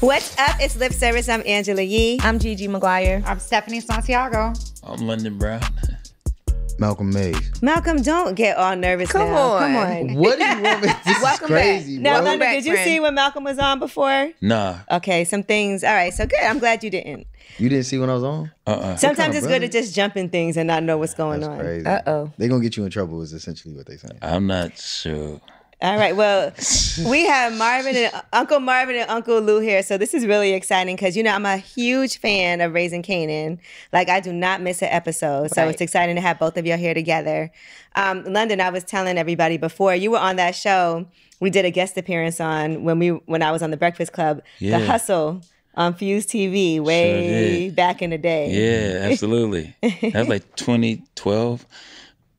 What's up? It's Lip Service. I'm Angela Yee. I'm Gigi Maguire. I'm Stephanie Santiago. I'm London Brown. Malcolm Mays. Malcolm, don't get all nervous Come now. on. Come on. What do you want me? This Welcome is crazy, Now. London, back, did you friend. see when Malcolm was on before? Nah. Okay, some things. All right, so good. I'm glad you didn't. You didn't see when I was on? Uh-uh. Sometimes it's brother? good to just jump in things and not know what's going That's on. crazy. Uh oh. They gonna get you in trouble is essentially what they saying. I'm not sure. All right. Well, we have Marvin and Uncle Marvin and Uncle Lou here, so this is really exciting because you know I'm a huge fan of Raising Kanan. Like I do not miss an episode, so Right. it's exciting to have both of y'all here together. Um, London, I was telling everybody before you were on that show. We did a guest appearance on when we when I was on the Breakfast Club, Yeah. The Hustle on Fuse TV, way did. back in the day. Yeah, absolutely. that was like 2012.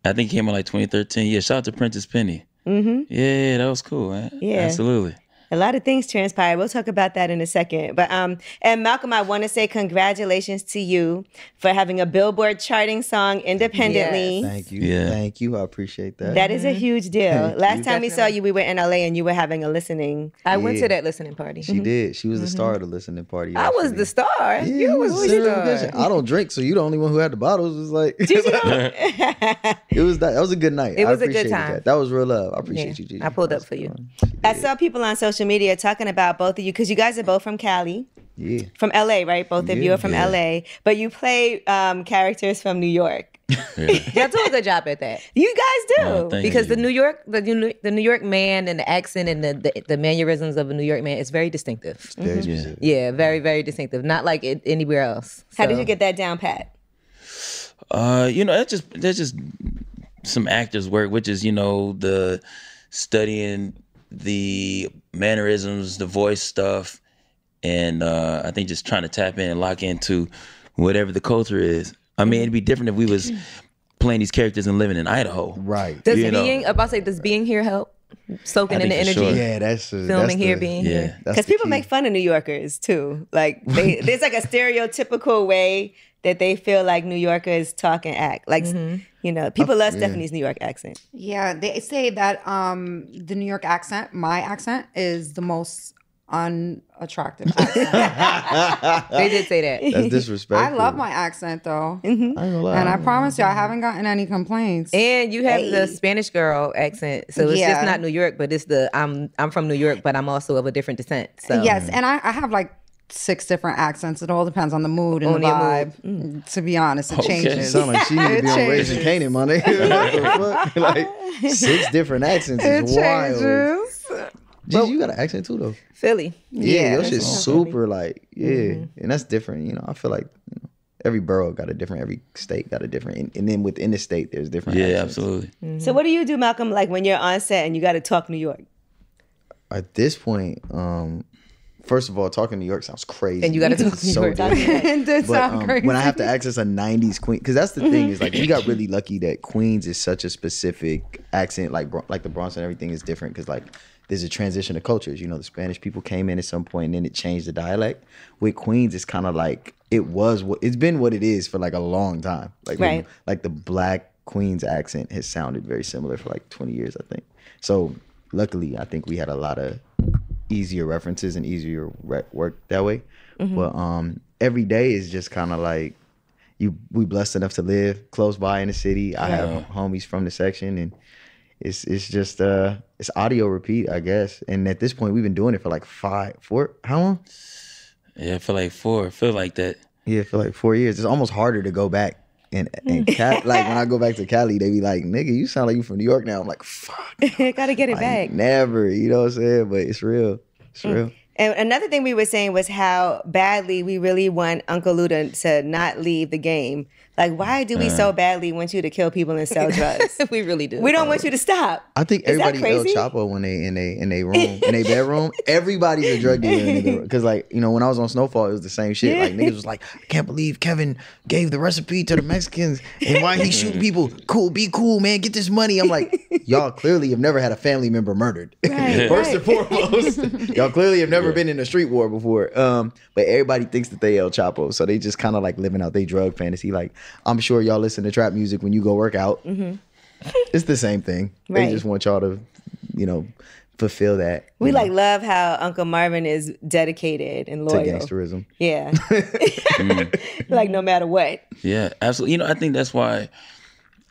I think it came out like 2013. Yeah, shout out to Princess Penny. Mm-hmm. Yeah, that was cool. Yeah. Absolutely. A lot of things transpired. We'll talk about that in a second. But um, and Malcolm, I want to say congratulations to you for having a Billboard charting song independently. Thank you. Yeah. Thank you. I appreciate that. That is a mm-hmm. huge deal. Thank Last you. time we saw you, we were in LA and you were having a listening. I went to that listening party. she mm-hmm. did. She was the mm-hmm. star of the listening party. I was the star. Yeah, you was the star. Vision. I don't drink, so you the only one who had the bottles. It was like it was that. That was a good night. It was a good time. That. that was real love. I Yeah. appreciate you, Gigi. I pulled up for you. I saw people on social media talking about both of you because you guys are both from Cali, Yeah. from LA, right? Both of you are from Yeah. LA, but you play um, characters from New York. Yeah. Y'all do a good job at that. You guys do. Oh, thank Because you. the New York, the New, the New York man and the accent and the, the, the mannerisms of a New York man is very distinctive. Very Yeah. specific. Yeah, very, very distinctive. Not like it anywhere else. How did you get that down, Pat? Uh, you know, that's just that's just some actors' work, which is you know the studying the mannerisms, the voice stuff, and uh, I think just trying to tap in and lock into whatever the culture is. I mean, it'd be different if we was playing these characters and living in Idaho. Right. Does you know. being about to say does being here help? Soaking in the energy. sure. Yeah, that's uh, Filming that's here, the- being Yeah. here. Because people key. make fun of New Yorkers too. Like they, there's like a stereotypical way that they feel like New Yorkers talk and act. Like you know, people love Stephanie's New York accent. Yeah, they say that um, the New York accent, my accent, is the most unattractive. They did say that. That's disrespectful. I love my accent though, I ain't gonna and I promise you, I haven't gotten any complaints. And you have the Spanish girl accent, so it's Yeah. just not New York, but it's the I'm I'm from New York, but I'm also of a different descent. So Yes, and I, I have like six different accents. It all depends on the mood and On the vibe. mood. To be honest, it Okay. It changes. sound like she need to be on Raising changes. Kanan, my nigga. what the fuck? Like six different accents It is wild. changes. Gigi, you got an accent too, though. Philly. Yeah, Yeah, your that's shit's awesome. super like yeah, mm-hmm. and that's different. You know, I feel like you know, every borough got a different, every state got a different, and, and then within the state there's different. Yeah, accents. absolutely. Mm-hmm. So what do you do, Malcolm? Like when you're on set and you got to talk New York? At this point, um, first of all, talking New York sounds crazy, And you gotta talk New so York. it did But sound um, crazy. when I have to access a '90s Queen, because that's the thing is like we got really lucky that Queens is such a specific accent, like like the Bronx and everything is different because like there's a transition of cultures. You know, the Spanish people came in at some point and then it changed the dialect. With Queens, it's kind of like it was what it's been what it is for like a long time. Like Right. the, like the black Queens accent has sounded very similar for like 20 years, I think. So luckily, I think we had a lot of easier references and easier re- work that way. But um, every day is just kind of like you. We blessed enough to live close by in the city. I have homies from the section, and it's it's just uh it's audio repeat, I guess. And at this point, we've been doing it for like five, four, how long? Yeah, I feel like four. I feel like that. Yeah, for like four years. It's almost harder to go back. And, hmm. and Cal- like when I go back to Cali, they be like, "Nigga, you sound like you from New York now." I'm like, "Fuck, got to get it like, back. never." You know what I'm saying? But it's real. It's hmm. real. And another thing we were saying was how badly we really want Uncle Luda to not leave the game. Like, why do we so badly want you to kill people and sell drugs? we really do. we don't want you to stop. I think Is everybody El crazy? Chapo when they in they in they room in their bedroom. Everybody's a drug dealer because like you know when I was on Snowfall it was the same shit. Like niggas was like, I can't believe Kevin gave the recipe to the Mexicans and why he shooting people. Cool, be cool, man. Get this money. I'm like, y'all clearly have never had a family member murdered. Right, First right. and foremost, y'all clearly have never been in a street war before. Um, but everybody thinks that they El Chapo, so they just kind of like living out their drug fantasy. Like I'm sure y'all listen to trap music when you go work out. It's the same thing. Right. They just want y'all to, you know, fulfill that. We you know, like love how Uncle Marvin is dedicated and loyal to loyal. gangsterism. Yeah. like no matter what. Yeah, absolutely. You know, I think that's why,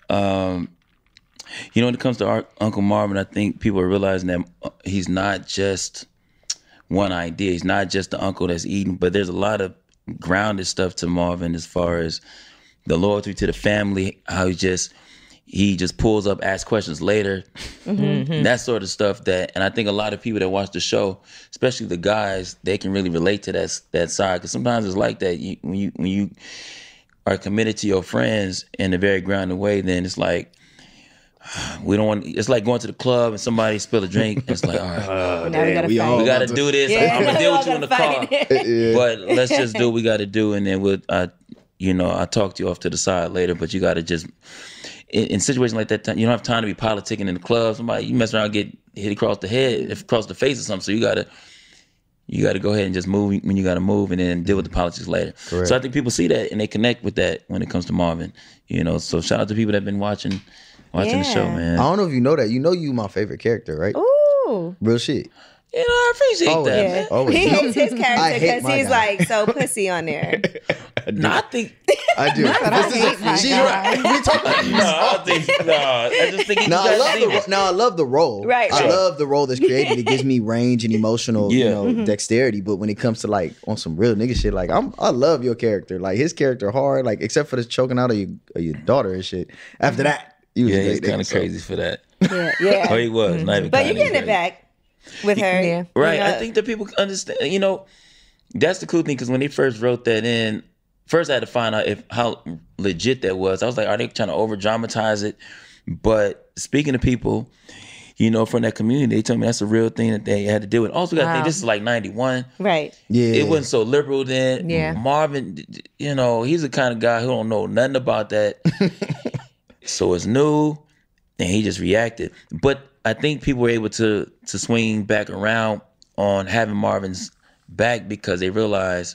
um, you know, when it comes to our Uncle Marvin, I think people are realizing that uh, he's not just one idea. He's not just the uncle that's eating, but there's a lot of grounded stuff to Marvin as far as the loyalty to the family, how he just he just pulls up, asks questions later, mm-hmm. that sort of stuff. That, and I think a lot of people that watch the show, especially the guys, they can really relate to that that side because sometimes it's like that. You, when you when you are committed to your friends in a very grounded way, then it's like we don't want. It's like going to the club and somebody spill a drink. It's like, all right, uh, now we gotta we we got to to- do this. Yeah, I'm gonna deal with you in the car. Yeah. but let's just do what we got to do, and then we'll. I, you know, I talk to you off to the side later, but you got to just. In, in situations like that, you don't have time to be politicking in the club. Somebody you mess around, get hit across the head, across the face or something. So you gotta, you gotta go ahead and just move when you gotta move, and then deal with the mm-hmm. politics later. Correct. So I think people see that and they connect with that when it comes to Marvin. You know, so shout out to people that have been watching, watching the show, man. I don't know if you know that. You know you my favorite character, right? Ooh. Real shit. You know, I appreciate Oh, that, yeah. man. Oh, he yeah. hates his character because he's guy. like so pussy on there. No, I think I do. I This is hate a- my she's guy. right. We talk about no, I think no. I just think he Now I love the demons. ro- now I love the role. Right, I right. love the role that's created. It gives me range and emotional, you know, Mm-hmm. dexterity. But when it comes to like on some real nigga shit, like I'm I love your character. Like his character hard, like except for the choking out of your of your daughter and shit. After that, he was Yeah, he's kind nigga, of so- crazy for that. Yeah. yeah. Oh, he was. Not even but you're getting he's it back with her. Yeah. you Right. I think that people understand. You know, that's the cool thing because when they first wrote that in, first I had to find out if how legit that was. I was like, are they trying to over dramatize it? But speaking to people, you know, from that community, they told me that's a real thing that they had to deal with. Also, got to think this is like '91. Right. Yeah. It wasn't so liberal then. Yeah. Marvin, you know, he's the kind of guy who don't know nothing about that. so it's new, and he just reacted. But I think people were able to to swing back around on having Marvin's back because they realized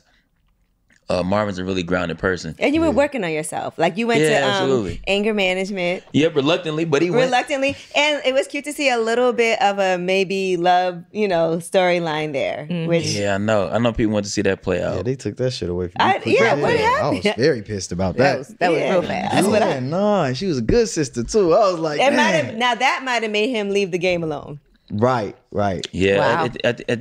uh, Marvin's a really grounded person. And you were working on yourself. Like you went Yeah, to um, absolutely. anger management Yeah, reluctantly, but he went. reluctantly. And it was cute to see a little bit of a maybe love, you know, storyline there. Which Yeah, I know. I know people want to see that play out. Yeah, they took that shit away from I- me. quick yeah, what hell. I was happened? very pissed about That that. was that was real fast. That's what I- yeah, nah, she was a good sister too. I was like, it might man. have now that might have made him leave the game alone. right, right. Yeah, Wow. at- at- at-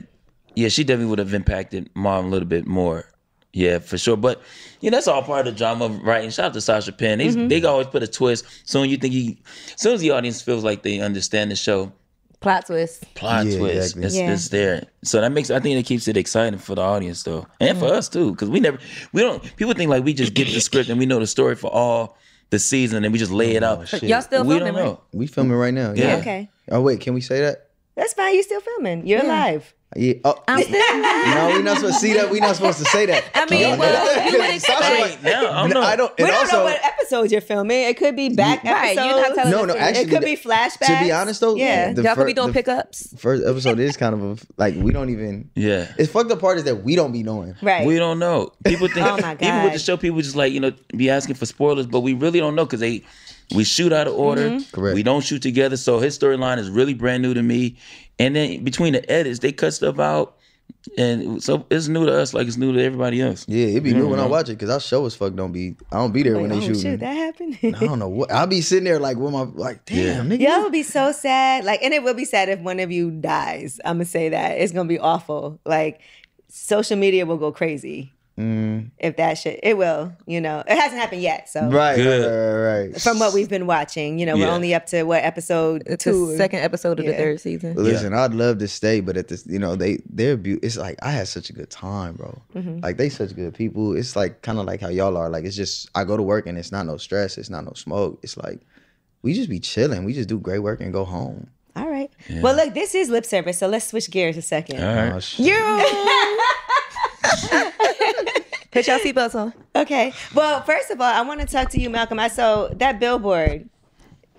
yeah, she definitely would have impacted mom a little bit more. Yeah, for sure. But you know, that's all part of the drama of writing. Shout out to Sascha Penn. They, Mm-hmm. they always put a twist. Soon you think you, as soon as the audience feels like they understand the show, Plot twist. plot Yeah, twist, exactly. it's, Yeah. it's there. So that makes I think it keeps it exciting for the audience though, and for us too, because we never we don't people think like we just get the script and we know the story for all the season and we just lay it out. shit. Y'all still we filming, don't know. right? We filming right now. Yeah. Yeah. Okay. Oh wait, can we say that? That's fine. You still filming. You're alive. Yeah. Oh, I'm still no, we're not supposed to see that. We're not supposed to say that. I mean, well, you would Sascha expect. might- Now I don't know. I don't. We don't also, know what episodes you're filming. It could be back Right, episodes. you're not telling No, us no, the- actually, it could be flashbacks. To be honest though, yeah. the Y'all fir- could be doing pickups. First episode is kind of a, like we don't even. yeah. It's fucked up part is that we don't be knowing. right. We don't know. People think Oh my even with the God. show, people just like you know be asking for spoilers, but we really don't know because they we shoot out of order. Mm-hmm. Correct. We don't shoot together, so his storyline is really brand new to me. And then between the edits, they cut stuff out, and so it's new to us, like it's new to everybody else. Yeah, it'd be You new when I watch it because our show as fuck don't be. I don't be there Like, when they oh shooting. shit, that happened. I don't know what. I'll be sitting there like with my like, damn, nigga. Yeah, it would be so sad. Like, and it will be sad if one of you dies. I'm gonna say that it's gonna be awful. Like, social media will go crazy Mm, if that shit. It will. You know, it hasn't happened yet. So, right, Good. right, right, right. from what we've been watching, you know, we're only up to what episode It's two. the second episode of the third season. Listen, I'd love to stay, but at this, you know, they they're beautiful. It's like I had such a good time, bro. Mm-hmm. Like they such good people. It's like kind of like how y'all are. Like it's just I go to work and it's not no stress. It's not no smoke. It's like we just be chilling. We just do great work and go home. All right. Well, look, this is lip service, so let's switch gears a second. All right. Oh, shit. Put your seatbelts on. Okay. Well, first of all, I want to talk to you, Malcolm. I saw that billboard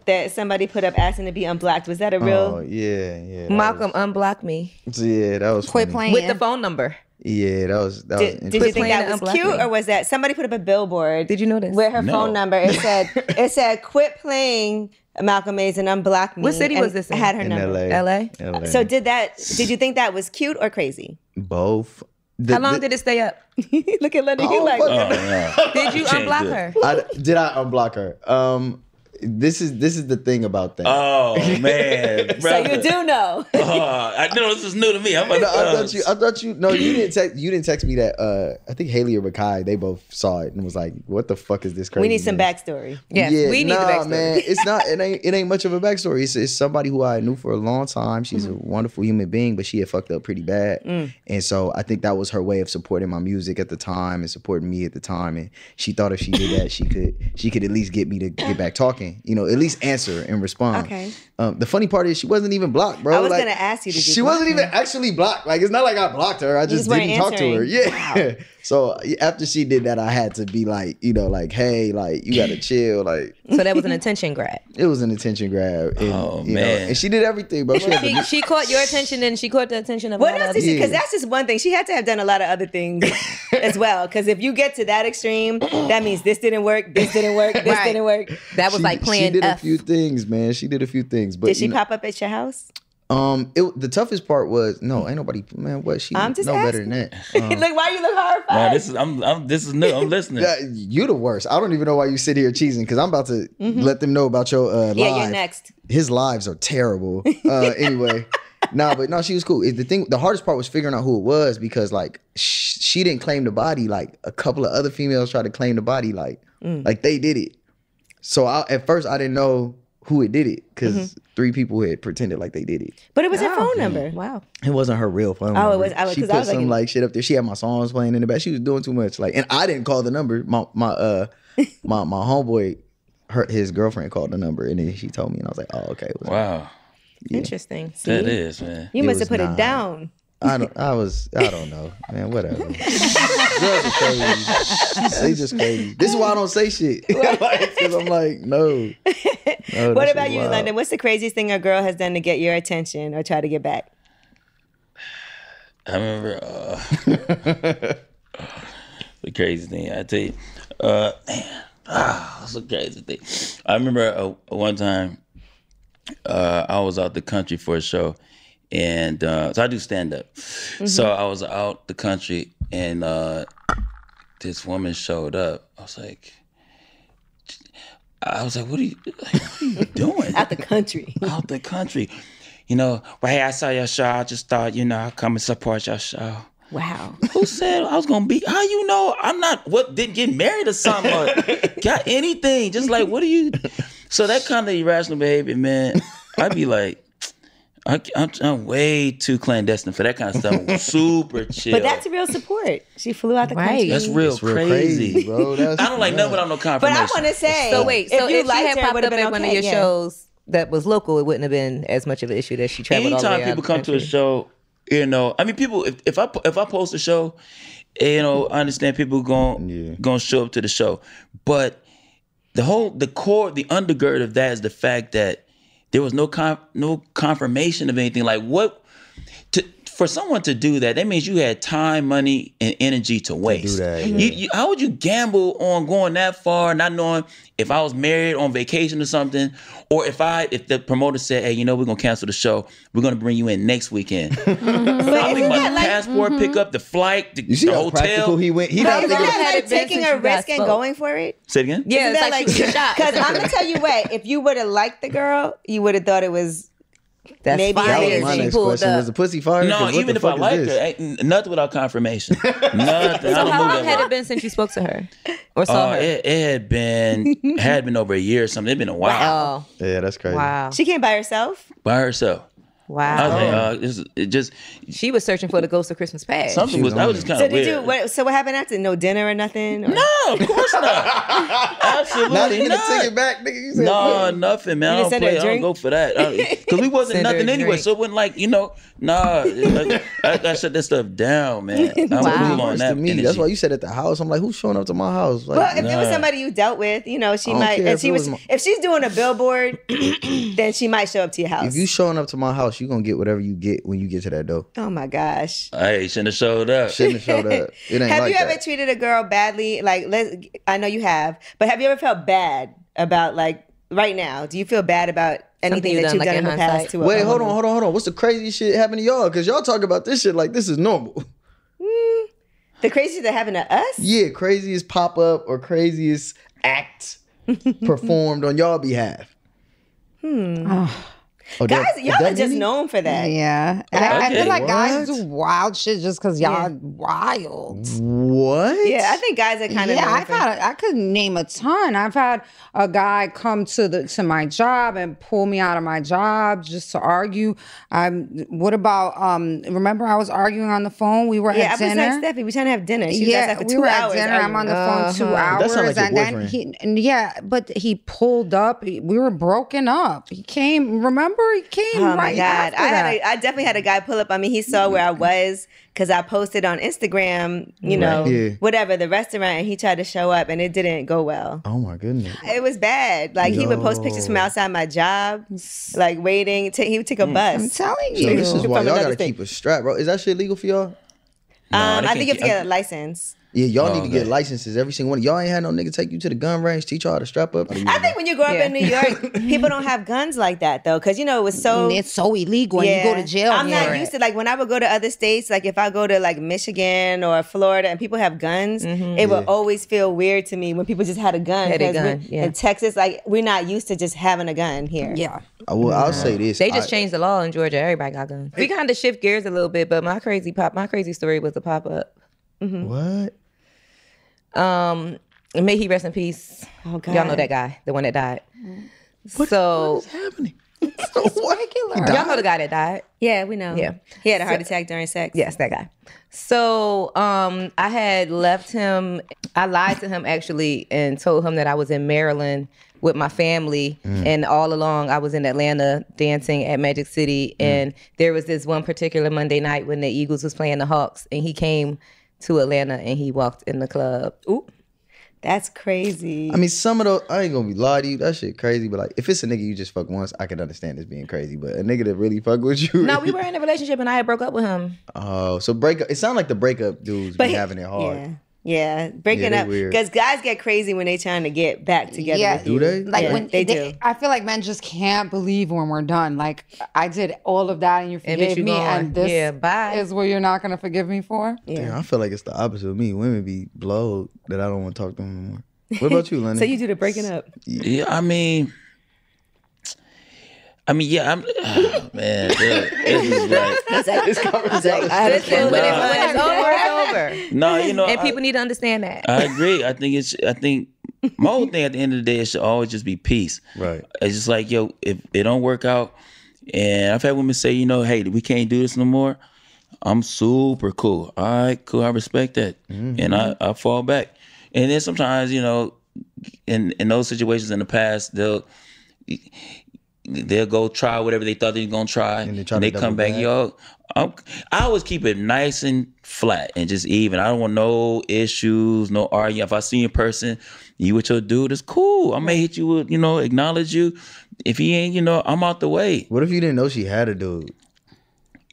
that somebody put up asking to be unblocked. Was that a real? Oh real? yeah, yeah. that Malcolm, unblock me yeah, that was Quit funny. playing. with the phone number. Yeah, that was that was. Did, did you think that was cute, Me. or was that somebody put up a billboard? Did you notice? With her No. phone number, it said it said quit playing Malcolm X and Unblock Me. What city was this in? Had her in number. LA. LA? LA. So did that? Did you think that was cute or crazy? both. The- How long the- did it stay up? Look at Lenny. He Oh, like. fuck. Oh, no. Did you unblock her? I, did I unblock her? Um, this is this is the thing about that. Oh man, So you do know. Oh, I know this is new to me. I'm like, No, I uh, thought you. I thought you. No, you didn't text. You didn't text me that. Uh, I think Haley or Makai. They both saw it and was like, "What the fuck is this crazy?" we need some news?" backstory. Yes, yeah, we need nah, the backstory. man. It's not. It ain't. It ain't much of a backstory. It's, it's somebody who I knew for a long time. She's Mm-hmm. a wonderful human being, but she had fucked up pretty bad. Mm. And so I think that was her way of supporting my music at the time and supporting me at the time. And she thought if she did that, she could. She could at least get me to get back talking. You know, at least answer and respond. Okay. Um, the funny part is she wasn't even blocked, bro. I was Like, gonna ask you, did She wasn't even actually blocked. Like it's not like I blocked her. I just just weren't didn't talk to her. answering. Yeah. So after she did that, I had to be like, you know, like, hey, like you gotta chill. Like So that was an attention grab. it was an attention grab. And, Oh, you know, man. and she did everything, bro. She She, the, she caught your attention and she caught the attention of What a else did she? Because Yeah. that's just one thing. She had to have done a lot of other things as well. Because if you get to that extreme, that means this didn't work, this didn't work, this Right. didn't work. That was she, like she did F. a few things, man. She did a few things, but Did she you know, pop up at your house? um, it, the toughest part was no, ain't nobody, man. What she I'm just know better than that. Um, look, why you look horrified? no, this is I'm, I'm this is new. I'm listening. yeah, you the worst. I don't even know why you sit here cheesing because I'm about to let them know about your uh, Mm-hmm. yeah, you're next. his lives are terrible. Uh, anyway, nah, but no, she was cool. The thing, the hardest part was figuring out who it was because like sh- she didn't claim the body. Like a couple of other females tried to claim the body. Like Mm. like they did it. So I, at first I didn't know who it did it because Mm-hmm. three people had pretended like they did it. But it was her Oh. phone number. Wow. It wasn't her real phone. Number. Oh, it was- I was- She 'cause put I was some looking- like shit up there. She had my songs playing in the back. She was doing too much. Like, and I didn't call the number. My my uh my my homeboy, her his girlfriend called the number, and then she told me, and I was like, oh okay. It was Wow, Interesting. that is man. You It must have put not. it down. I don't. I was. I don't know, man. Whatever. Girls are crazy. They just crazy. This is why I don't say shit. Because I'm like, no. no What about you, wild. London? What's the craziest thing a girl has done to get your attention or try to get back? I remember uh, the crazy thing. I tell you, uh, man, ah, that's a crazy thing. I remember uh, one time uh, I was out the country for a show, and uh, so I do stand up. So I was out the country, and uh, this woman showed up. I was like. I was like, "What are you, like, what are you doing?" Out the country. out the country. You know, well, hey, I saw your show. I just thought, you know, I'll come and support your show. Wow. Who said I was gonna be? How you know I'm not? What didn't get married or something? Or got anything? Just like what are you? So that kind of irrational behavior, man. I'd be like, I, am I'm way too clandestine for that kind of stuff. Super chill. But that's real support. She flew out the Right. country. that's real, It's real crazy. crazy, bro. That's, I don't like nothing without no But. I want to say, So wait, so if, you she liked had her, popped up have at been one of your yeah. shows that was local, it wouldn't have been as much of an issue that she traveled all the way anytime out people the come to a show, you know, I mean, people. If, if I if I post a show, you know, I understand people going Yeah. going to show up to the show, but the whole the core, the undergird of that is the fact that there was no con- no confirmation of anything. Like what for someone to do that, that means you had time, money, and energy to waste. that, yeah. you- how would you gamble on going that far, not knowing if I was married on vacation or something, or if I if the promoter said, "Hey, you know, we're gonna cancel the show. We're gonna bring you in next weekend." I isn't think my that like- passport, mm-hmm. pick up the flight, the, You see the how hotel. he went. He But not isn't thinking. that Had like it taking a risk and spoke. going for it? Say it again. Yeah, Isn't it's that like, she was shot. Because I'm gonna tell you what, if you would have liked the girl, you would have thought it was That's maybe fire. That was my She next pulled question. up. Was the pussy fire? No, even if I fuck liked her, ain't nothing without confirmation. nothing. I So don't how move long that had way. it been since you spoke to her or saw Uh, her? it, it had been it had been over a year or something. It'd been a while oh, Yeah, that's crazy. wow, she came by herself. by herself. I was wow. like, uh, this, it just She was searching for the ghost of Christmas past. something was was that was just it. kind So of did weird. you? What, so what happened after? No dinner or nothing? Or- No, of course not. Absolutely Not even not. to take it back, nigga. You said, No, what? nothing, man. You I don't play. a I don't go for that. Because we wasn't Send nothing anyway, so it wasn't like you know. Nah, like, I, I shut that stuff down, man. I'm Wow. cool on that. me. energy. That's why you said at the house. I'm like, who's showing up to my house? Like, Well, if it was somebody you dealt with, you know, she might. care If if she was, was my- if she's doing a billboard, then she might show up to your house. if you showing up to my house, you gonna get whatever you get when you get to that door. oh my gosh. Hey, shouldn't have showed up. Shouldn't have showed up. It ain't have like you ever that. treated a girl badly? Like, let I know you have, but have you ever felt bad about like right now? Do you feel bad about anything you've that done, you've like, done in in the past? To a Wait, hold on, hold on, hold on. What's the craziest shit happened to y'all? Because y'all talk about this shit like this is normal. The craziest shit that happened to us? Yeah, craziest pop up or craziest act performed on y'all behalf. Hmm. Oh, Guys, y'all are just known for that. Yeah. And I, I feel like guys What? do wild shit just because y'all wild. What? Yeah, I think guys are kind of yeah, known I've for had a, I could name a ton. I've had a guy come to the to my job and pull me out of my job just to argue. Um, what about um? Remember, I was arguing on the phone. We were Yeah, I at was dinner. like, Steffi, we trying to have dinner. She was yeah, outside for we two were at hours. dinner. I'm on the phone 2 hours, That like and then he, and yeah, but he pulled up. We were broken up. He came. Remember, he came Oh my god! after I had that. a, I definitely had a guy pull up on me. He saw where I was because I posted on Instagram, you know, Yeah. whatever the restaurant, and he tried to show up, and it didn't go well. Oh my goodness. It was bad. Like he would post pictures from outside my job, like waiting. To, he would take a I'm bus. I'm telling So you. this is why y'all gotta state. keep a strap, bro. Is that shit legal for y'all? Um, they I think you have to get a license. Yeah, y'all Oh, need to get licenses. Every single one. Y'all ain't had no nigga take you to the gun range, teach y'all how to strap up. I think when you grow up Yeah. in New York, people don't have guns like that though, because you know it was so. Mm, it's so illegal, and you go to jail. I'm for not it. used to like when I would go to other states, like if I go to like Michigan or Florida and people have guns, mm-hmm. it would always feel weird to me when people just had a gun. Had a 'cause gun, we- yeah. In Texas, like we're not used to just having a gun here. Yeah. I will, I'll say this. They just I- changed the law in Georgia. Everybody got guns. We kind of shift gears a little bit, but my crazy pop, my crazy story was a pop up. What? Um, may he rest in peace. Oh God. Y'all know that guy, the one that died. What so what is happening? Regular. y'all know the guy that died. Yeah, we know. Yeah. he had a heart attack during sex. Yes, that guy. So um, I had left him. I lied to him actually and told him that I was in Maryland with my family, and all along I was in Atlanta dancing at Magic City. And there was this one particular Monday night when the Eagles was playing the Hawks, and he came to Atlanta and he walked in the club. Ooh, that's crazy. I mean, some of those, I ain't gonna be lie to you, that shit crazy. But like, if it's a nigga you just fuck once, I can understand this being crazy. But a nigga that really fuck with you, No, we were in a relationship, and I had broke up with him. Oh, so breakup. It sounds like the breakup dudes be he- having it hard. Yeah. Yeah, breaking they up because guys get crazy when they trying to get back together. Yeah, with Do they? Like Yeah, when they do. I feel like men just can't believe when we're done. Like I did all of that and you And bitch, forgave you me, gone. and this Yeah, bye. is what you're not gonna forgive me for. Damn, I feel like it's the opposite of me. Women be blowed that I don't want to talk to them anymore. What about you, Lenny? So you do the breaking up. Yeah, I mean, I mean, yeah, I'm, oh, man, it- it's just like, this conversation. I had a Listen, fun when, it's, when it's over, it's over. no, you know, And I- people need to understand that. I agree. I think it's. I think my whole thing at the end of the day, it should always just be peace. Right. It's just like yo, if it don't work out, and I've had women say, you know, hey, we can't do this no more. I'm super cool. All right, cool. I respect that, mm-hmm. and I, I fall back. And then sometimes, you know, in in those situations in the past, they'll they'll go try whatever they thought they were gonna try, And and they they, try to come back. back. Yo, I'm, I always keep it nice and flat and just even. I don't want no issues, no arguing. If I see a person, you with your dude, it's cool. I may hit you with, you know, acknowledge you. If he ain't, you know, I'm out the way. What if you didn't know she had a dude?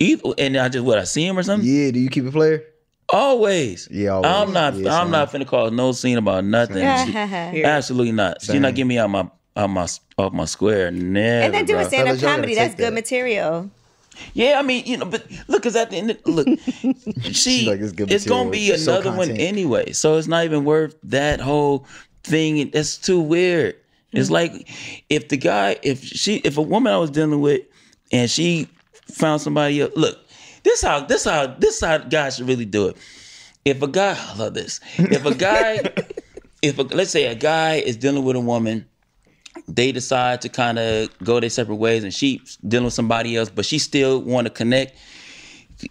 Either, and I just what I see him or something. Yeah, do you keep a player? Always. Yeah, always. I'm not. Yeah, I'm same. not finna cause no scene about nothing. and Absolutely not. She's not Same. getting me out my out my off my square. Never. then do bro. stand up comedy. That's good that. material. Yeah, I mean, you know, but look, cause at the end, of, look, she, like, it's good it's gonna be It's so another one anyway. So it's not even worth that whole thing. That's too weird. Mm. It's like if the guy, if she, if a woman I was dealing with, and she found somebody else. Look, this how this how this how guys should really do it. If a guy, I love this. If a guy, if a, let's say a guy is dealing with a woman they decide to kind of go their separate ways and she's dealing with somebody else but she still want to connect.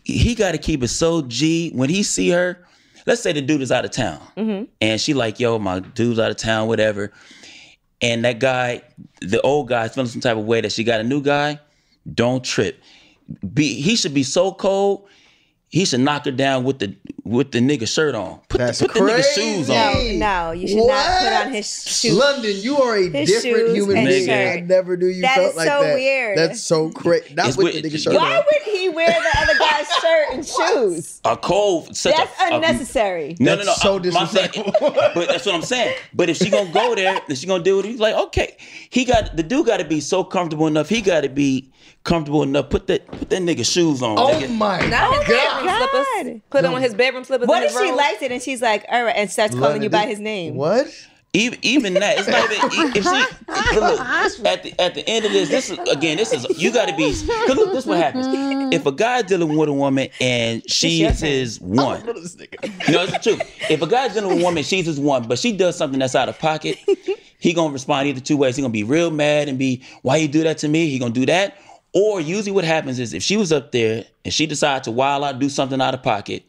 He got to keep it so g when he see her let's say the dude is out of town. Mm-hmm. And she like yo my dude's out of town whatever. And that guy the old guy feeling some type of way that she got a new guy don't trip. Be he should be so cold he should knock her down with the with the nigga shirt on. Put That's the, put the nigga shoes on. no, no, you should not put on his shoes. London, you are a His different human being. I never knew you That felt like so that. weird. That's so crazy. Not It's with weird. the nigga shirt Why on. would he wear the other guy's shirt and shoes? A cold such That's a, a- unnecessary. no, no, no. That's so I'm- I'm saying- disrespectful. but that's what I'm saying. But if she gonna go there, then she gonna do it. He's like, okay, he got the dude got to be so comfortable enough. He got to be comfortable enough. Put that put that nigga shoes on. Oh nigga. my Not his God. slippers. Put on his bedroom slippers. What if she room. likes it and she's like, all right, and starts calling you by his name? What? Even, even that, it's not even. If she, look, at the at the end of this, this is again, this is you got to be. Cause look, this is what happens. Mm-hmm. If a guy's dealing with a woman and she is his one, Look at this nigga. No, it's the truth. If a guy's dealing with a woman, she's his one, but she does something that's out of pocket, he gonna respond either two ways. He gonna be real mad and be, why you do that to me? He gonna do that. Or usually what happens is if she was up there and she decided to wild out, do something out of pocket,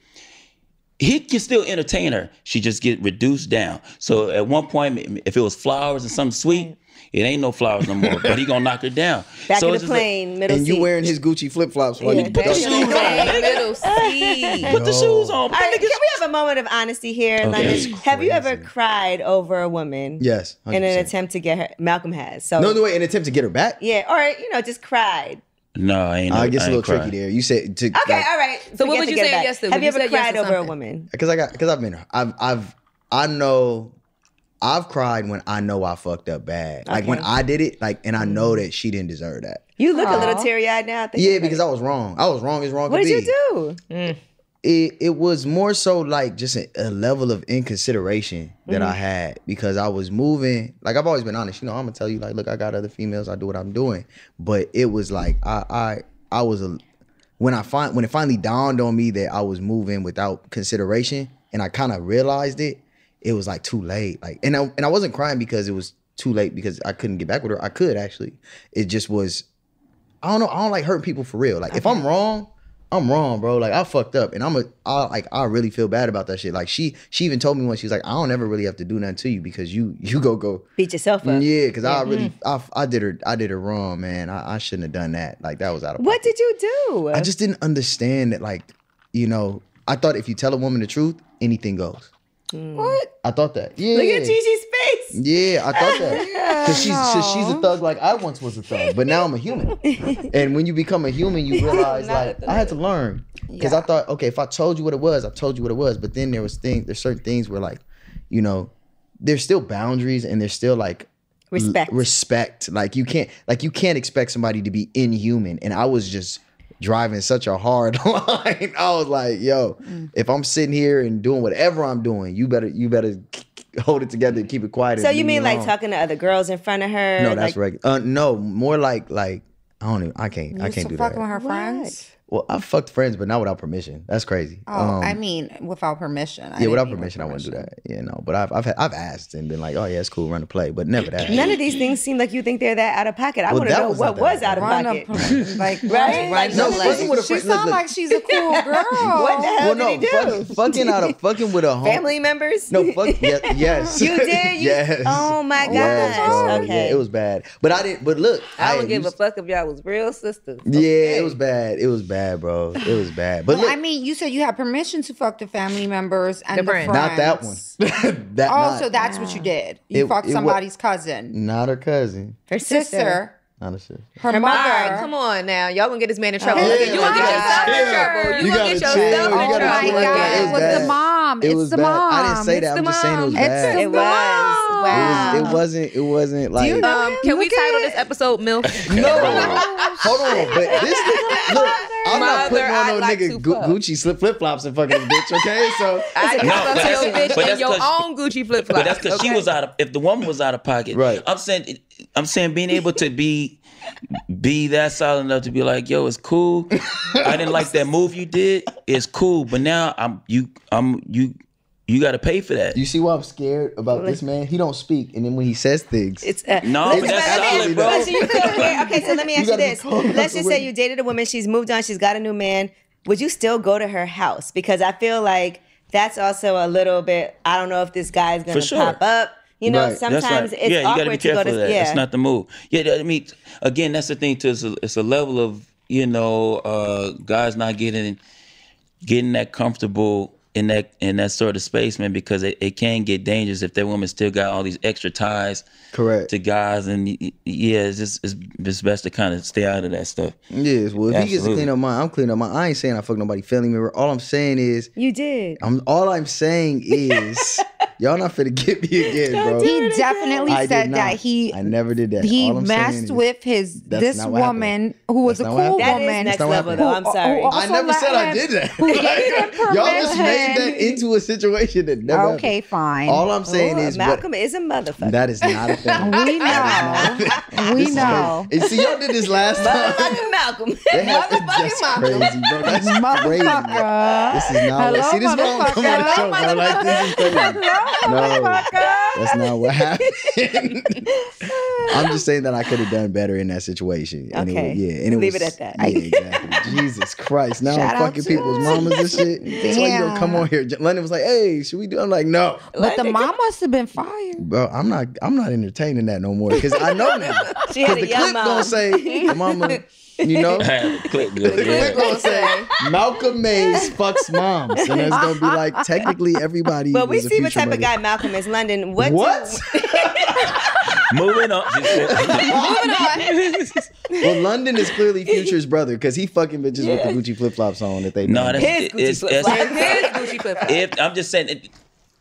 he can still entertain her. She just get reduced down. So at one point, if it was flowers and something sweet, it ain't no flowers no more. But he gonna knock her down. Back so in the plane, middle And seat. you wearing his Gucci flip flops while Yeah, you back dunk- in the shoes on, Middle seat. put the shoes on. All right, can we have a moment of honesty here, London? That's Have you ever cried over a woman? Yes, In an attempt to get her, Malcolm has. So No, no way. An attempt to get her back. yeah, or you know, just cried. No, I ain't. Ah, I guess a little crying. tricky there. You said to Okay, all right. So what would you say yes to? Have you you ever say yes cried over a woman? because I got because I've been I've I've I know I've cried when I know I fucked up bad. Like when Okay. Mm. I did it, like and I know that she didn't deserve that. You look a little teary eyed now. thinking Yeah, because. I was wrong. I was wrong as wrong What could did be. you do? It it was more so like just a, a level of inconsideration that Mm-hmm. I had because I was moving. Like I've always been honest. You know, I'm gonna tell you like, look, I got other females. I do what I'm doing. But it was like I I I was a when I find when it finally dawned on me that I was moving without consideration, and I kind of realized it, it was like too late. Like, and I and I wasn't crying because it was too late because I couldn't get back with her. I could actually. It just was. I don't know. I don't like hurting people for real. Like, if I'm wrong, I'm wrong, bro. Like, I fucked up, and I'm a. I like. I really feel bad about that shit. Like, she she even told me once. She was like, I don't ever really have to do nothing to you because you you go go. Beat yourself up. Yeah, because I really Mm-hmm. I, I did her I did her wrong, man. I, I shouldn't have done that. Like that was out of What pocket. did you do? I just didn't understand that, like, you know, I thought if you tell a woman the truth, anything goes. Mm. What? I thought that. Yeah. Look at Gigi's face. Yeah, I thought that. Because she's, 'cause she's a thug like I once was a thug, but now I'm a human. and when you become a human, you realize, like, I had to learn. Because I thought, okay, if I told you what it was, I told you what it was. But then there was things, there's certain things where, like, you know, there's still boundaries and there's still, like, Respect. respect. Like you can't like you can't expect somebody to be inhuman. And I was just driving such a hard line. I was like, yo, Mm. if I'm sitting here and doing whatever I'm doing, you better you better hold it together and keep it quiet. So you mean like alone. talking to other girls in front of her? No, that's like, regular. Uh, no, more like like I don't even. I can't. I can't still do fucking with that. her friends? Well, I fucked friends, but not without permission. That's crazy. Oh, Um, I mean, without permission. I yeah, without mean with permission, I wouldn't do that. Yeah, no. But I've I've had, I've asked and been like, oh yeah, it's cool, run the play, but never that. None of these things seem like you think they're that out of pocket. I Well, want to know was what was out out of Run pocket. up, like Right? right? No, like, fucking with a she friend- look, sound look. like she's a cool girl. What the hell well, no, did he do? fuck, fucking out of fucking with a home. Family members? No, fuck. Yeah, yes. You did? You- yes. Oh my gosh. Yes. Okay. Yeah, it was bad. But I didn't. But look, I don't give a fuck if y'all was real sisters. Yeah, it was bad. It was bad, bro. It was bad. But But look, I mean, you said you had permission to fuck the family members and The the, friends. friends. not that one. that Oh, not, so that's what you did. You It- fucked it wa- somebody's cousin, not her cousin. Her sister, Not her sister. her, Her mother. mom. Come on now. Y'all gonna get this man in trouble. Oh, Look at- you gonna get yourself in trouble. You, You gonna get chill. yourself You in Oh trouble. my chill. god! It It was was the mom. It it's was the mom. I didn't say that. I'm just saying it was mom. It's bad. It was. Mom. Wow. It, was, it wasn't. It wasn't like. you know- Um, can we title at- this episode "Milf"? no, hold on. But this, look, I'm not putting on I no like nigga Gu- Gucci slip flip flops and fucking bitch. Okay, so I No, no, but to that's- your bitch but in that's your 'cause- own Gucci flip flops. But that's because she was out of. If the woman was out of pocket, Right. I'm saying, I'm saying, being able to be, be that solid enough to be like, yo, it's cool. I didn't like that move you did. It's cool, but now I'm you. I'm you. You got to pay for that. you see why I'm scared about this man? He don't speak, and then when he says things, It's uh, No, listen, but that's let me- solid, bro. but so you feel weird. Okay, so let me ask you, gotta this. Let's just say you dated a woman, she's moved on, she's got a new man. Would you still go to her house? Because I feel like that's also a little bit. I don't know if this guy's gonna sure. pop up. You know, Right. Sometimes right. it's yeah, you awkward gotta be to go to. of that. Yeah, It's not the move. Yeah, I mean, again, that's the thing too. It's a, it's a level of you know, uh, guys not getting getting that comfortable in that in that sort of space, man, because it, it can get dangerous if that woman still got all these extra ties Correct. to guys, and y- y- yeah, it's just it's, it's best to kind of stay out of that stuff. Yes. Well, if he gets to clean up mine, I'm cleaning up mine. I ain't saying I fuck nobody family member. All I'm saying is, You did. I'm all I'm saying is, y'all not finna get me again, bro. He definitely I said that he I never did that. he All I'm saying messed with his this not happened. woman who was That's a cool happened. That is woman. next level, though. I'm sorry. who- I never let said I did that. who gave him Y'all just made that into a situation that never. Okay, happened. fine. All I'm saying Ooh, is, what, Malcolm is a motherfucker. that is not a thing. we know. we know. And see, y'all did this last time. Motherfucking Malcolm. They have- that's crazy, bro. That's crazy. Motherfucker. This is not Hello, what. See, this is why I'm coming on the show, bro. Like this is crazy. No, oh that's not what happened. I'm just saying that I could have done better in that situation. And Okay. It, yeah, and it Leave was, it at that. Yeah, exactly. Jesus Christ! Now Shout I'm fucking people's mamas and shit. That's why you don't come on here. London was like, "Hey, should we do?" I'm like, "No, But the mom must have been fired. bro. I'm not. I'm not entertaining that no more because I know now. She had Because a the young clip mom. gonna say, the "Mama," you know. I had click The good. clip Yeah. gonna say Malcolm Mays fucks moms, and it's gonna be like technically everybody. But we was a see what future type of guy Malcolm is. London. What? What? Moving on. She said- well, London is clearly Future's brother because he fucking bitches with the Gucci flip flops on that they. no, done. that's His Gucci flip-flops. it's, His Gucci flip if I'm just saying, it,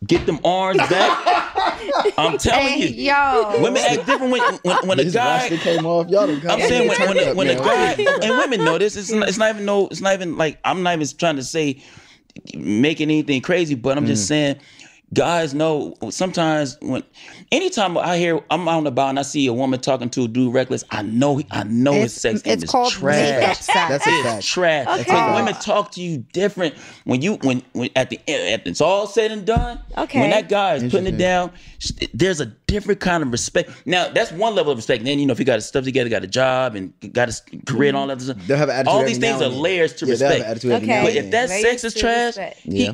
get them arms back. I'm telling Hey, you, yo. women act different when when, when a guy. came off. Y'all done I'm saying when, turned when, a, up, when a guy and women know this. It's not, it's not even no. It's not even like I'm not even trying to say making anything crazy, but I'm just Mm. saying. Guys know sometimes when anytime I hear I'm out and about and I see a woman talking to a dude reckless, I know I know his It's, sex game it's is called trash. That's a It's trash. Okay. When women talk to you different, when you when when at the end, it's all said and done, Okay. when that guy is putting it down, there's a different kind of respect. Now that's one level of respect. then you know if you got his stuff together, got a job, and got a career and all mm-hmm. that stuff. They'll have an attitude all these things are then. layers to Yeah, they'll have respect. attitude Okay. But if that Layers sex is trash, he, Yeah.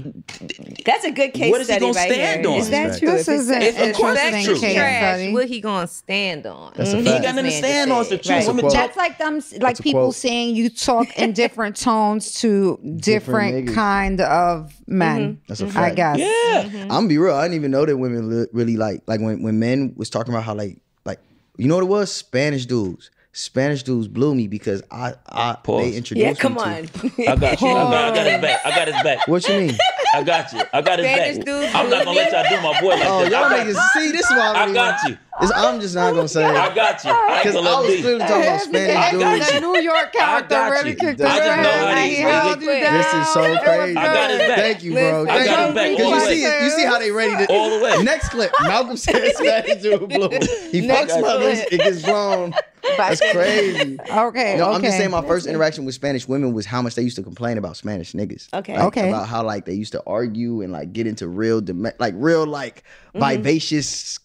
That's a good case What is he study gonna right stand on? Is that That's true? This If is an If- of course that's interesting true. case trash. What he gonna stand on? That's a he fact. got nothing to stand on. It's the truth. Right. Women quote. talk- That's like them, like That's people saying you talk in different tones to different, niggas. kind of mm-hmm. men. That's a I fact. guess. yeah. Mm-hmm. I'm gonna be real. I didn't even know that women li- really like like when when men was talking about how like like you know what it was Spanish dudes. Spanish dudes blew me because I I Pause. they introduced Yeah, me come to- on. I got you. I got, I got his back. I got his back. What you mean? I got you. I got his Spanish back. dudes I'm not gonna let y'all do my boy like Oh, this. y'all I got, niggas see this is why I got you. It's, I'm just not gonna say I got you. I ain't because gonna I let was me. clearly talking about Spanish I got dudes. The New York character got really you. kicked I his just know ass. how He they- held you This down. This is so crazy. I got his back. Thank you, bro. Listen, I got you. his back Because you see, you see how they ready to All the way. Next clip, Malcolm says Spanish dude blew. He fucks mothers. clip. It gets blown. That's crazy. Okay. No, okay. I'm just saying my first interaction with Spanish women was how much they used to complain about Spanish niggas. Okay. Like, Okay. About how like they used to argue and like get into real dom- like real like mm-hmm. vivacious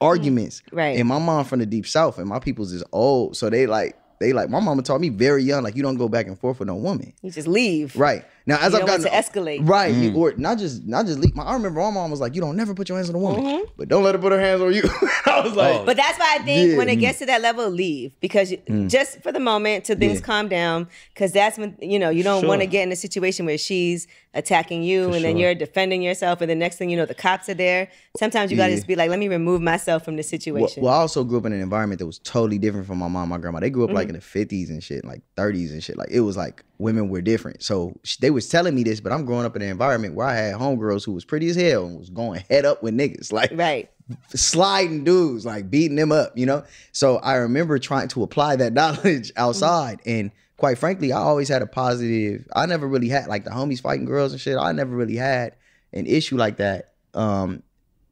arguments. Mm-hmm. Right. And my mom from the deep south and my people's is old, so they like they like my mama taught me very young like you don't go back and forth with no woman. You just leave. Right. Now as You I've don't gotten to escalate. Right. you- or not just not just leak my I remember my mom was like, You don't never put your hands on a woman. Mm-hmm. But don't let her put her hands on you. I was like Oh. But that's why I think Yeah. when it gets to that level, leave because you, just for the moment till things Yeah. calm down. Because that's when you know you don't Sure. want to get in a situation where she's attacking you and then you're defending yourself, and the next thing you know, the cops are there. Sometimes you gotta Yeah. just be like, let me remove myself from the situation. well, I also grew up in an environment that was totally different from my mom, my grandma. They grew up Mm-hmm. like in the fifties and shit, like thirties and shit. Like it was like women were different. So they was telling me this, but I'm growing up in an environment where I had homegirls who was pretty as hell and was going head up with niggas, like right. sliding dudes, like beating them up, you know. So I remember trying to apply that knowledge outside, and quite frankly, I always had a positive. I never really had like the homies fighting girls and shit. I never really had an issue like that. Um,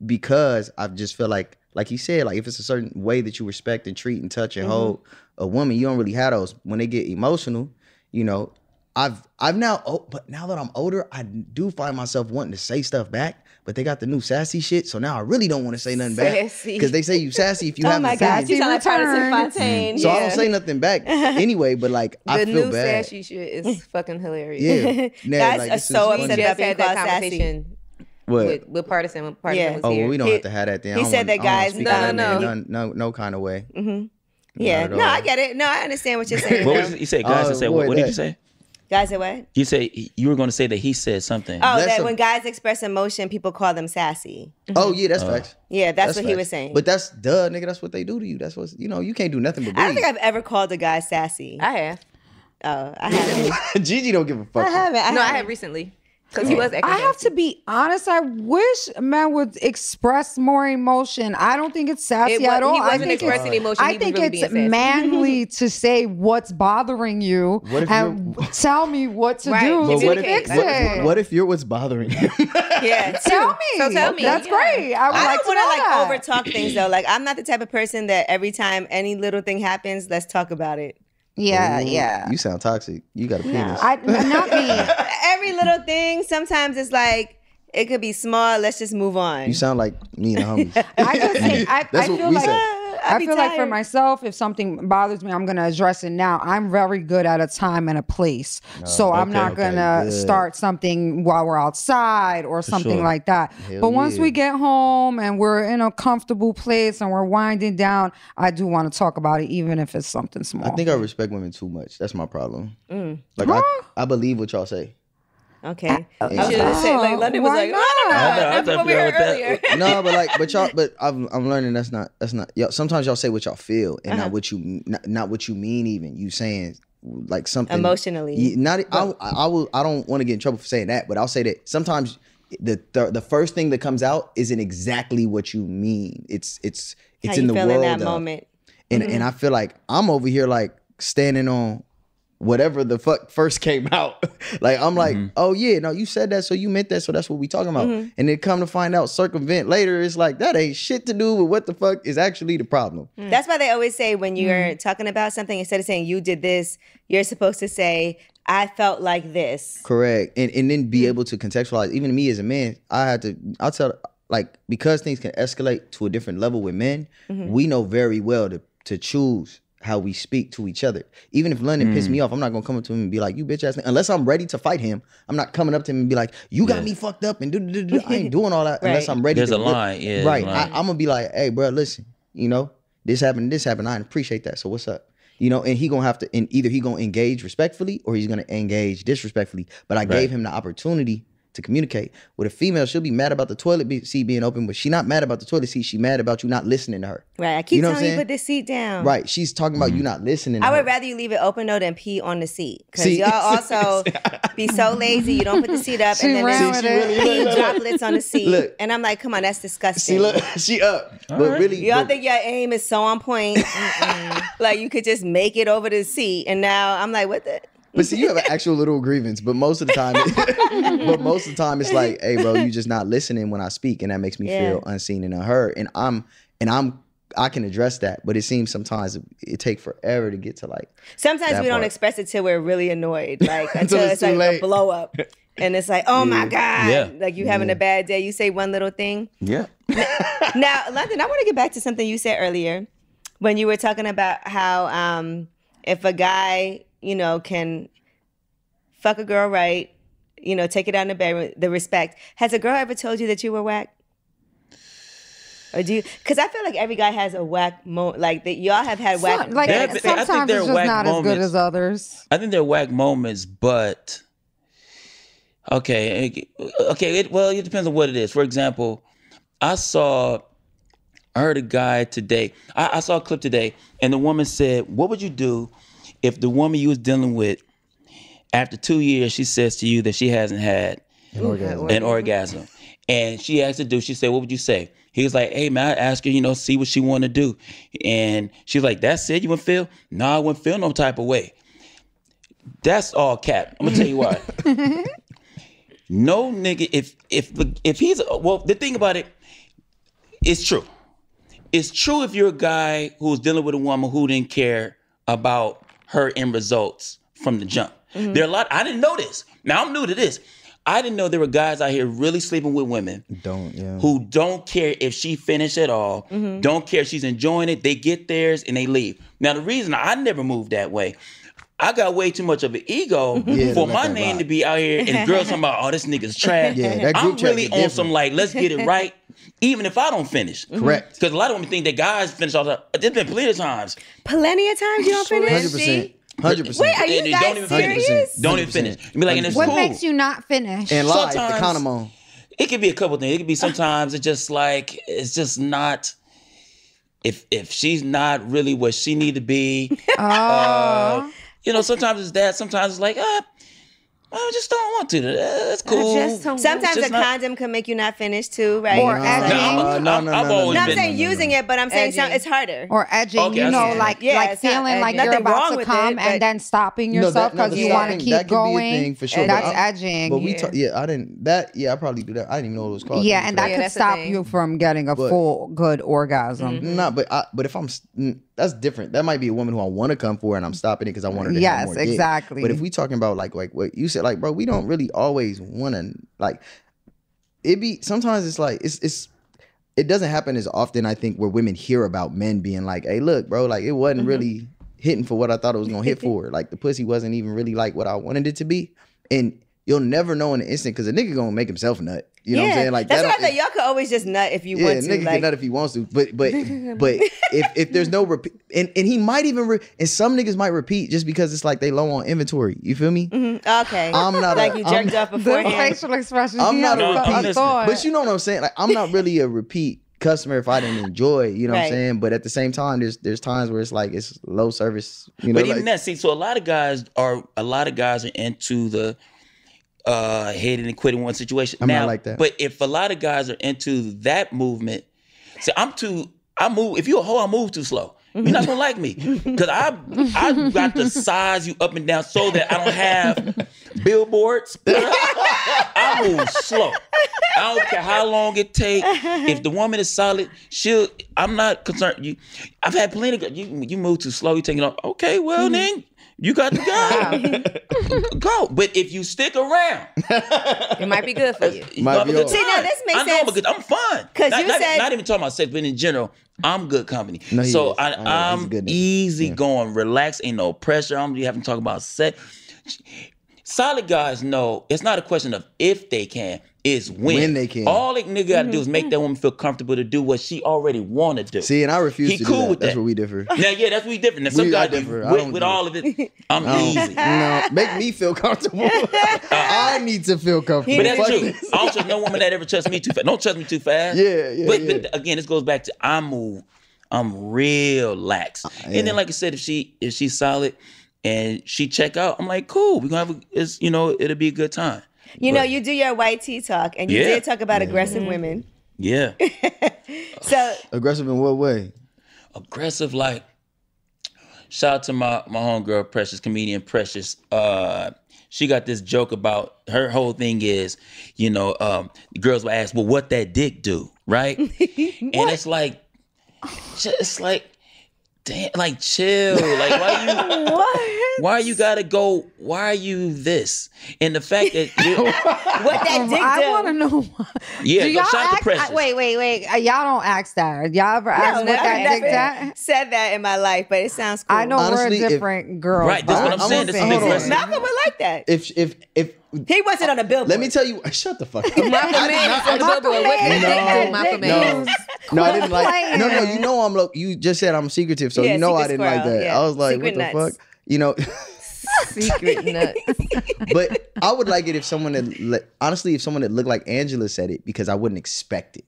because I just feel like, like he said, like if it's a certain way that you respect and treat and touch and Mm-hmm. hold a woman, you don't really have those. When they get emotional, you know, I've I've now, oh, but now that I'm older, I do find myself wanting to say stuff back. But they got the new sassy shit, so now I really don't want to say nothing back because they say you sassy if you Oh have my a gosh, thing. you sound like Pardison return. Fontaine. So I don't say nothing back anyway. But like I the feel new bad. sassy shit is fucking hilarious. Yeah, Nah, Guys like, are so. We upset just about being had that called sassy. conversation What? with, with Pardison when Pardison Yeah. was Oh here. well, we don't He- have to have that thing. I he said wanna- that I don't wanna guys- No, on no, no. no, no kind of way. Mm-hmm. Yeah, no, all. I get it. No, I understand what you're saying. What was it? You said guys Oh, said boy, what, what did you say? Guys are what? You say you were going to say that he said something. Oh, That's that a- when guys express emotion, people call them sassy. Oh yeah, that's oh. facts. Yeah, that's, what he was saying. But that's duh, nigga. That's what they do to you. That's what you know. You can't do nothing but I don't think I've ever called a guy sassy. I have. oh, I haven't. Gigi don't give a fuck. I haven't. I No, I haven't. have recently. Because he was acting I have to be honest. I wish men would express more emotion. I don't think it's sassy It wa- at all. he I wasn't think expressing it's- emotion. I He think really it's manly to say what's bothering you What and tell me what to Right. do But But to what if, fix what, it. what if you're what's bothering you? Yeah. tell me. So tell me. That's Yeah. great. I would I like don't to want to that. like overtalk things though. Like I'm not the type of person that every time any little thing happens, let's talk about it. Yeah, yeah. You sound toxic. You got a penis. I not me. Every little thing, sometimes it's like it could be small. Let's just move on. You sound like me and the homies. I just I, I feel like said. I'd I be feel like for myself, if something bothers me, I'm gonna address it now. I'm very good at a time and a place, so I'm not okay, gonna good. start something while we're outside or something sure. like that. Hell but once we get home and we're in a comfortable place and we're winding down, I do want to talk about it, even if it's something small. I think I respect women too much. That's my problem. Mm. Like I, I believe what y'all say. Okay. I was Yeah. gonna say like London was Why like, not? I don't know. I know, I That's what we heard agree with earlier. no, but like, but y'all, but I'm, I'm learning that's not, that's not. Yo, sometimes y'all say what y'all feel and Uh-huh. not what you, not, not what you mean. Even you saying like something Emotionally. Yeah, Not, I, I, I will, I don't want to get in trouble for saying that, but I'll say that sometimes the the, the first thing that comes out isn't exactly what you mean. It's it's it's How in you the feel world in that of- moment? and and I feel like I'm over here like standing on whatever the fuck first came out. like I'm like, mm-hmm. oh yeah, no, you said that, so you meant that, so that's what we talking about. Mm-hmm. And then come to find out, circumvent later, it's like that ain't shit to do with what the fuck is actually the problem. Mm. That's why they always say when you're mm-hmm. talking about something, instead of saying you did this, you're supposed to say I felt like this. Correct. And and then be mm. able to contextualize. Even me as a man, I had to. I'll tell like because things can escalate to a different level with men. We know very well to to choose how we speak to each other. Even if London pissed me mm. off, I'm not gonna come up to him and be like, "You bitch ass." Unless I'm ready to fight him, I'm not coming up to him and be like, "You got me fucked up." And do, do, do, do. I ain't doing all that unless I'm ready. There's to a rip- line, yeah, right. line. I, I'm gonna be like, "Hey, bro, listen. You know, this happened. This happened. I appreciate that. So what's up?" You know, and he gonna have to, and either he gonna engage respectfully or he's gonna engage disrespectfully. But I gave him the opportunity to communicate. With a female, she'll be mad about the toilet be- seat being open, but she not mad about the toilet seat. She mad about you not listening to her. Right. I keep You know telling you put this seat down. Right? She's talking about you not listening. To I her. would rather you leave it open though than pee on the seat because See? y'all also be so lazy. You don't put the seat up She and then ran there's with it. pee droplets on the seat. Look. And I'm like, come on, that's disgusting. She look, she up, but really, Y'all but- think your aim is so on point, like you could just make it over the seat, and now I'm like, what the? But see, you have an actual little grievance. But most of the time, but most of the time, it's like, hey, bro, you just not listening when I speak, and that makes me Yeah. feel unseen and unheard. And I'm, and I'm, I can address that. But it seems sometimes it, it take forever to get to like, Sometimes That we don't express it till we're really annoyed, like until it's it's, like late. a blow up, and it's like, oh my god, Yeah. like you having a bad day. You say one little thing. yeah, now, London, I want to get back to something you said earlier when you were talking about how um, if a guy, you know, can fuck a girl right, you know, take it out in the bedroom, the respect. Has a girl ever told you that you were whack? Or do you? Because I feel like every guy has a whack moment. Like that, y'all have had whack. Some- like There have been- I think sometimes there it's are just whack not as good moments. as others. I think they're whack moments, but okay, okay. It, well, it depends on what it is. For example, I saw, I heard a guy today. I, I saw a clip today, and the woman said, "What would you do if the woman you was dealing with, after two years, she says to you that she hasn't had an orgasm, and she asked the dude, she said, "What would you say?" He was like, "Hey man, I ask her, you know, see what she want to do," and she's like, "That's it. You wouldn't feel? No, I wouldn't feel no type of way." That's all cap. I'm gonna tell you why. no nigga, if if if he's well, the thing about it, it's true. It's true if you're a guy who's dealing with a woman who didn't care about her end results from the jump. Mm-hmm. There are a lot. I didn't know this. Now I'm new to this. I didn't know there were guys out here really sleeping with women don't yeah. who don't care if she finished at all, mm-hmm. don't care if she's enjoying it. They get theirs and they leave. Now the reason I never moved that way, I got way too much of an ego Yeah, for my name to be out here and girls talking about, oh, this nigga's trash. Yeah, that group I'm really on different. some like, let's get it right, even if I don't finish. Correct. Because a lot of women think that guys finish all the time. There's been plenty of times. Plenty of times you don't finish. 100%. Hundred percent. Wait, are you And guys don't even finish. serious? Don't even 100%. finish. Be like, and it's What cool. makes you not finish? And live the Sometimes- condom on. It could be a couple things. It could be sometimes it's just like it's just not. If if she's not really what she need to be, oh, uh, you know, sometimes it's that. Sometimes it's like, ah, I just don't want to. That's cool. just don't- Sometimes Just a not- condom can make you not finish too, right? Or No, edging. No, I'm a- uh, no, no, I've no, no, always No, I'm been- saying using it, but I'm saying some, it's harder. or edging, Okay, you know, see. like Yeah, like feeling like you're about wrong to come it, and then stopping yourself that- no, because you want to keep That could be a going. thing for sure, That's but edging. But we, Yeah. talk, yeah, I didn't. That, yeah, I probably do that. I didn't even know what it was called. yeah, and that could stop you from getting a full good orgasm. No, but I, but if I'm, s- that's different. That might be a woman who I want to come for, and I'm stopping it because I want her to. have Yes, more dick. exactly. But if we talking about like like what you said, like bro, we don't really always want to like. It be sometimes it's like it's it's. It doesn't happen as often, I think, where women hear about men being like, "Hey, look, bro, like it wasn't Mm-hmm. really hitting for what I thought it was gonna hit for. Like the pussy wasn't even really like what I wanted it to be." And you'll never know in an instant because a nigga gonna make himself nut. You know what I'm saying? Like that's that what I thought. Y'all could always just nut if you yeah, want to. nigga like, can nut if he wants to, but but but if if there's no repeat, and and he might even re- and some niggas might repeat just because it's like they low on inventory. You feel me? Mhm, okay. I'm not a- you jerked I'm- off The beforehand. facial expression. I'm not a No, a repeat, but you know what I'm saying. Like I'm not really a repeat customer if I didn't enjoy. You know what I'm saying? But at the same time, there's there's times where it's like it's low service. You know, but even like, that, see, so a lot of guys are a lot of guys are into the uh hating and quitting one situation. I'm not like that. But if a lot of guys are into that movement, see, I'm too. I move. If you a hoe, I move too slow. You're not gonna like me because I I got to size you up and down so that I don't have billboards. I move slow. I don't care how long it take. If the woman is solid, she'll. I'm not concerned. You, I've had plenty. Of, you you move too slow. You taking off. Okay, well then you got to go. go. But if you stick around, It might be good for you. you Might gonna have be good See, now this makes I know sense. because I'm fun. 'Cause Because you not- said- not even talking about sex, but in general, I'm good company. No, so is. I, I know, he's a I'm good nigga. easy Yeah. going, relax, ain't no pressure. I'm you having to talk about sex. Solid guys know it's not a question of if they can, it's when. When they can. All that nigga gotta do is make mm-hmm. that woman feel comfortable to do what she already wanna do. see, and I refuse He to cool do that. with That's that. where we differ. now, yeah, that's we different. Now, some We- guys be differ. I with, don't with do all of it. I'm easy. No, make me feel comfortable. I need to feel comfortable. But that's Fuck true. this. I don't trust no woman that ever trusts me too fast. Don't trust me too fast. Yeah, yeah, But, yeah. but again, this goes back to I move. I'm real lax. Ah, and yeah. then, like I said, if she if she's solid and she check out, I'm like, cool. We're gonna have a, it's you know it'll be a good time. You know, you do your white tea talk, and you Yeah. did talk about aggressive women. Yeah, So Aggressive in what way? aggressive. Like, shout out to my my homegirl, Precious comedian Precious. Uh, she got this joke about her whole thing is, you know, um, girls will ask, well, what that dick do, right? and it's like, just like, damn, like chill, like why you. what? Why you gotta go? Why are you this? And the fact that What that dick I want to know. why- yeah, Do go y'all shout ask, Precious. I- wait, wait, wait. Uh, Y'all don't ask that. Y'all ever ask No, what I've that dick that? said that in my life, but it sounds cool. I know Honestly, we're if- different girls. Right, that's what I'm saying. This is saying- hold on. Malcolm would like that. If if if He wasn't on a billboard. let me tell you, shut the fuck up. Malcolm X on the billboard. What No, Malcolm no. No, I didn't like. No, no, you know I'm. Lo- you just said I'm secretive, so Yeah, you know I didn't like that. yeah. I was like, Secret what the nuts. fuck? You know, Secret nut. but I would like it if someone had le- honestly, if someone that looked like Angela said it because I wouldn't expect it.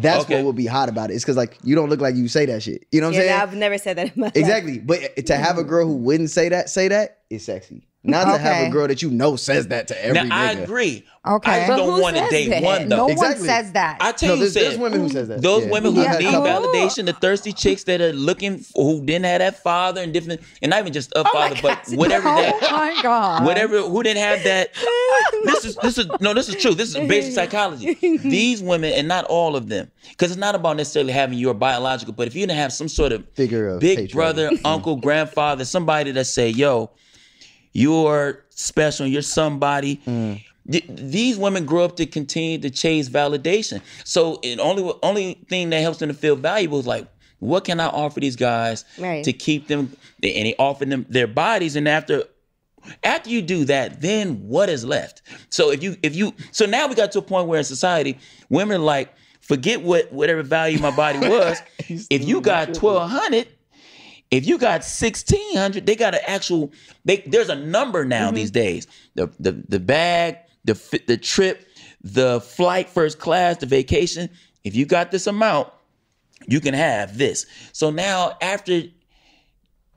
That's Okay. what would be hot about it. It's because like you don't look like you say that shit. You know what I'm saying? I've never said that in my life. Exactly. But to have a girl who wouldn't say that, say that is sexy. Not to have a girl that you know says that to every now I agree. Okay. I just But don't who want it says that? one though. No Exactly. one says that. I tell No, you, there's, who there's women who says that. Those Yeah. women who I've had a need couple. validation, the thirsty chicks that are looking for, who didn't have that father and different, and not even just a oh father, but whatever oh that, my god. whatever who didn't have that. This is this is no, this is true. This is basic psychology. These women, and not all of them, because it's not about necessarily having your biological, but if you didn't have some sort of Figure of big patriarchy. brother, uncle, grandfather, somebody that say, "Yo, you're special. You're somebody." Th- these women grow up to continue to chase validation. So the only only thing that helps them to feel valuable is like, what can I offer these guys Right. to keep them? And they offer them their bodies, and after after you do that, then what is left? So if you if you so now we got to a point where in society, women are like forget what whatever value my body was. if you got twelve hundred If you got sixteen hundred, they got an actual. They, there's a number now Mm-hmm. these days. The the the bag, the the trip, the flight, first class, the vacation. If you got this amount, you can have this. So now after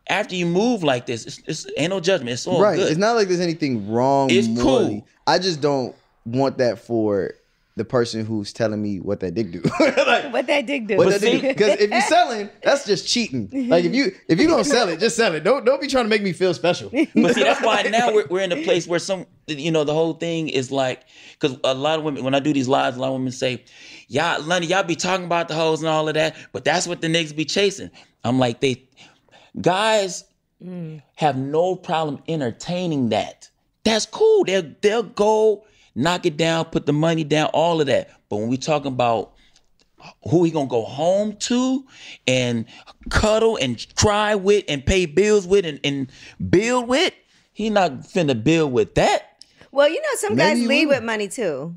after you move like this, it's, it's ain't no judgment. It's all right. good. It's not like there's anything wrong. It's cool. I just don't want that for the person who's telling me what that dick do. like, What that dick do? what But that dick see- Because if you're selling, that's just cheating. Like if you if you gonna sell it, just sell it. Don't don't be trying to make me feel special. But see, that's why now we're, we're in a place where some, you know, the whole thing is like, because a lot of women, when I do these lives, a lot of women say, y'all, Lundy, y'all be talking about the hoes and all of that, but that's what the niggas be chasing. I'm like, they, guys mm. have no problem entertaining that. That's cool. They'll, they'll go knock it down, put the money down, all of that. But when we talking about who he gonna go home to and cuddle and cry with and pay bills with and, and build with, he not finna build with that. well, you know, some Maybe guys you lead with money too.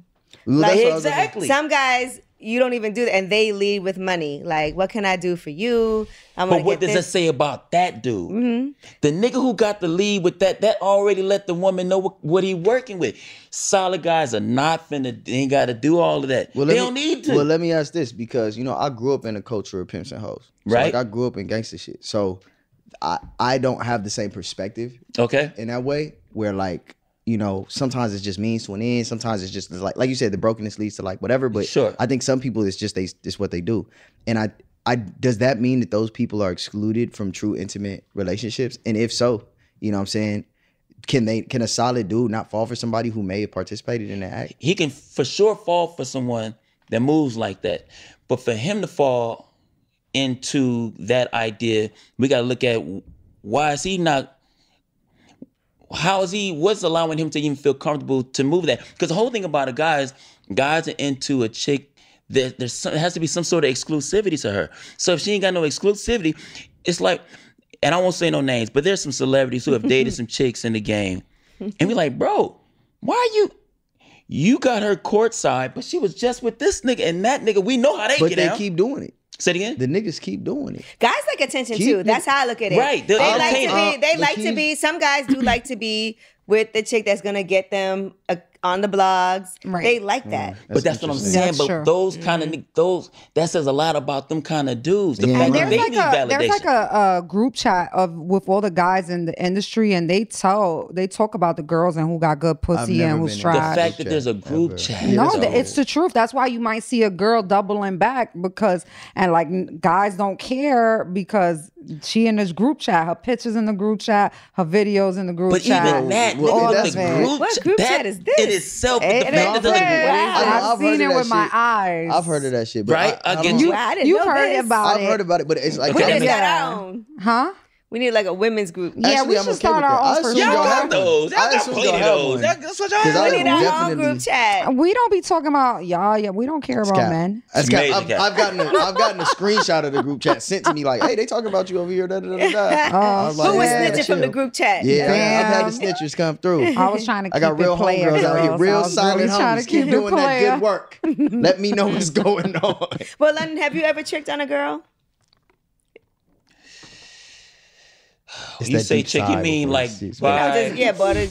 Ooh, that's what I was looking- exactly. Some guys you don't even do that, and they lead with money. Like, what can I do for you? I'm But what get does this. that say about that dude? Mm-hmm. The nigga who got the lead with that, that already let the woman know what, what he working with. Solid guys are not finna, they ain't gotta do all of that. Well, they let don't me- need to. Well, let me ask this because you know I grew up in a culture of pimps and hoes. So, Right. Like I grew up in gangster shit, so I I don't have the same perspective okay. in that way. Where like you know sometimes it's just means to an end. Sometimes it's just like like you said the brokenness leads to like whatever. But Sure. I think some people it's just they it's what they do. And I I does that mean that those people are excluded from true intimate relationships? And if so, you know what I'm saying. Can they? Can a solid dude not fall for somebody who may have participated in that act? He can for sure fall for someone that moves like that. But for him to fall into that idea, we gotta look at why is he not how is he what's allowing him to even feel comfortable to move that? Because the whole thing about a guy is guys are into a chick that there's some, has to be some sort of exclusivity to her. So if she ain't got no exclusivity it's like and i won't say no names but there's some celebrities who have dated some chicks in the game and we like bro why are you you got her courtside but she was just with this nigga and that nigga. We know how they But get they down. keep doing it. Say it again The niggas keep doing it. Guys like attention Keep too. it- That's how I look at it. Right, They they'll like to be. They Uh, like to be. Some guys do like to be with the chick that's gonna get them uh, on the blogs. Right. They like that. but that's what I'm saying. That's but true. those kind of mm-hmm. those that says a lot about them kind of dudes. The Yeah. fact And that they like need a validation. there's like a, a group chat of with all the guys in the industry, and they tell they talk about the girls and who got good pussy and who's in the fact that there's a group ever. chat. No, that's th- it's the truth. That's why you might see a girl doubling back because, and like guys don't care because she in this group chat, her pictures in the group chat, her videos in the group But chat. But even that, Well, look at that's the group, What group that chat is this? In itself, the It- fact it that is. there's. I know, I've, I've seen heard it of that with my shit. eyes. I've heard of that shit, but Right, I, I I don't get know. you. Wow, I didn't You've heard this. about I've it, heard about it, but it's like We Okay. need to Yeah. start our own. huh? We need like a women's group. Yeah, Actually, we I'm should okay start our own Y'all y'all got those. Y'all I got assume plenty of those. That- That's what y'all 'Cause I have. We need our own group chat. We don't be talking about y'all. Yeah, we don't care about Cap. men. That's It's I've, Cap. I've gotten a, I've gotten a screenshot of the group chat sent to me like, hey, they talking about you over here. Da, da, da, da, da. Oh, was Oh, like, Who was Yeah, snitching from the group chat? Yeah, I, I've had the snitchers come through. I was trying to. Keep I got real it homegirls out here, girls. real I solid homies. Keep keep doing that good work. Let me know what's going on. Well, London, have you ever tricked on a girl? It's You say deep chick, you mean like. No, just, yeah, but it,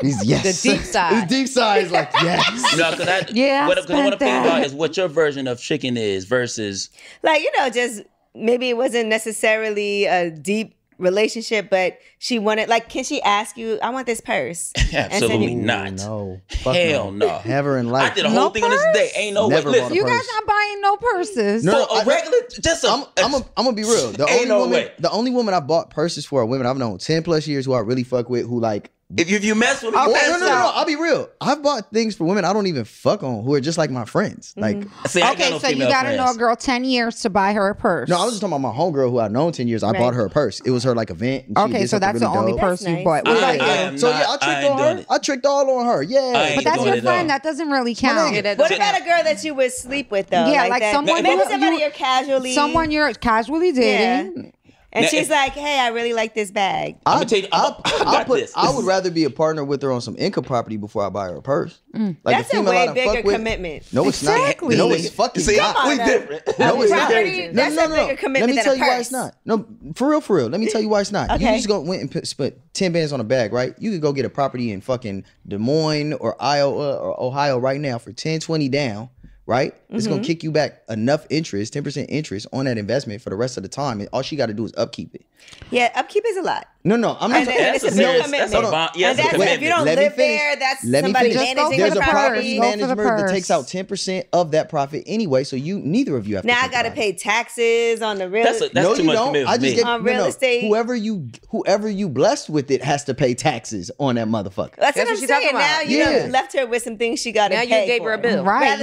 He's yes. The deep side. His deep side is like yes. No, because I, Yeah, what, cause I want to spent think about that. is what your version of chicken is versus. like you know, just maybe it wasn't necessarily a deep relationship, but she wanted like, can she ask you? I want this purse. Absolutely you- not. No. Fuck Hell no. Never in life. I did a No whole thing on this day. Ain't no Never way. bought a Listen, You guys purse. not buying no purses. No, for a I- regular, just a. I'm I'm a, I'm gonna be real. The Ain't only no woman, way. the only woman I bought purses for are women I've known ten plus years who I really fuck with. Who like, if, if you mess with me, oh, you no, no, no, no. I'll be real. I've bought things for women I don't even fuck on who are just like my friends. Mm-hmm. Like, See, I ain't Okay, no so you gotta know a girl ten years to buy her a purse. no, I was just talking about my homegirl who I've known ten years. I Right. bought her a purse. It was her like event. and Okay, did so something that's the only dope. purse That's you nice. bought. I What about ain't- I So not- yeah, I I tricked ain't on her. it. I tricked all on her. Yeah, But that's doing your friend. That doesn't really count. What about a girl that you would sleep with though? Yeah, like that? someone maybe you- somebody you're casually Someone you're casually dating. And Now, she's if- like, "Hey, I really like this bag." I'm gonna tell you, I'm, I I got put, this. I would rather be a partner with her on some income property before I buy her a purse. Like Mm. That's a female I way done bigger fuck with- commitment. No, it's Exactly. not. No, it's fucking See, not. we different. No, it's not. Property, that's a bigger commitment Let me than tell a you why it's not. No, for real, for real. Let me tell you why it's not. Okay. You just go went and put, spent ten bands on a bag, right? You could go get a property in fucking Des Moines or Iowa or Ohio right now for 10, 20 down, right? It's Mm-hmm. gonna kick you back enough interest, ten percent interest on that investment for the rest of the time. And all she got to do is upkeep it. Yeah, upkeep is a lot. No, no, I'm not. And talking- That's a a big serious- commitment. that's a bond- yeah, and that's that's a if you don't Let live finish. there, that's Let me somebody finish. Just go managing There's the a property the manager that takes out ten percent of that profit anyway. So you neither of you have. To Now I got to pay taxes on the real. That's a- that's no, too you much don't. commitment I just get On no, real no. estate. Whoever you, whoever you blessed with it has to pay taxes on that motherfucker. that's, That's what what I'm saying. talking Now about. you Yeah. left her with some things she got to Now you gave her a bill. Right.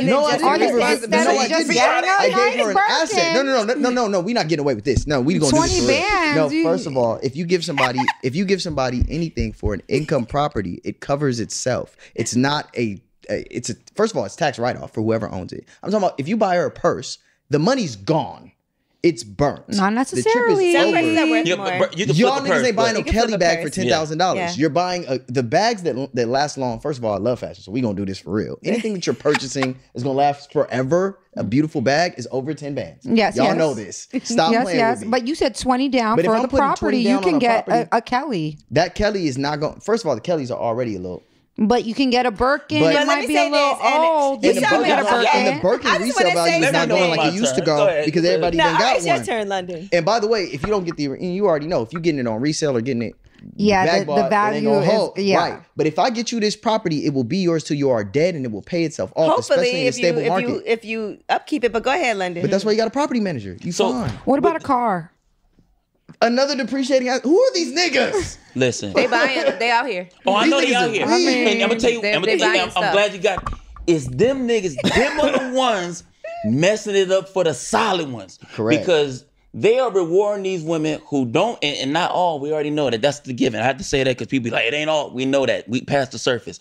Rather than No, I didn't her. No, of just getting I gave her an asset. No, no, no, no, no, no. We're not getting away with this. No, we gonna do 20 this bands, No, first of all, if you give somebody, if you give somebody anything for an income property, it covers itself. It's not a. a- It's a. First of all, it's tax write off for whoever owns it. I'm talking about if you buy her a purse, the money's gone. It's burnt. Not necessarily. The necessarily. trip is Some purses over. worth You, more. but you can Y'all niggas purse, ain't buying no You can flip Kelly bag for purse. ten thousand dollars. You're buying a, the bags that that last long. First of all, I love fashion, so we gonna do this for real. Anything that you're purchasing is gonna last forever. A beautiful bag is over ten bands. Yes, y'all yes. know this. Stop yes, playing yes. with me. But you said 20 down But for I'm the property. You can a get property- a, a Kelly. that Kelly is not going. First of all, the Kellys are already a little. But you can get a Birkin. But- it But let might me be say a little this, old. you And the saw can get a about Birkin. and the Birkin resale value is not going like it used to go Go because everybody No, done all right, got it's your one. turn, London. And by the way, if you don't get the, and you already know, if you're getting it on resale or getting it, Yeah, the- bag the bought, it ain't value is- hold. yeah. right. But if I get you this property, it will be yours till you are dead, and it will pay itself off, especially Hopefully, in a if you stable if market. you if you upkeep it, but go ahead, London. but that's why you got a property manager. You So- fine. What about a car? Another depreciating. house. Who are these niggas? Listen. They buying. They out here. Oh, I These know they niggas out here. weird. and I'm gonna tell you, They- I'm, gonna tell you I'm. I'm glad you got. It's them niggas. Them are the ones messing it up for the solid ones. Correct. Because they are rewarding these women who don't, and, and not all. We already know that. That's the given. I have to say that because people be like, it ain't all. We know that. We passed the surface.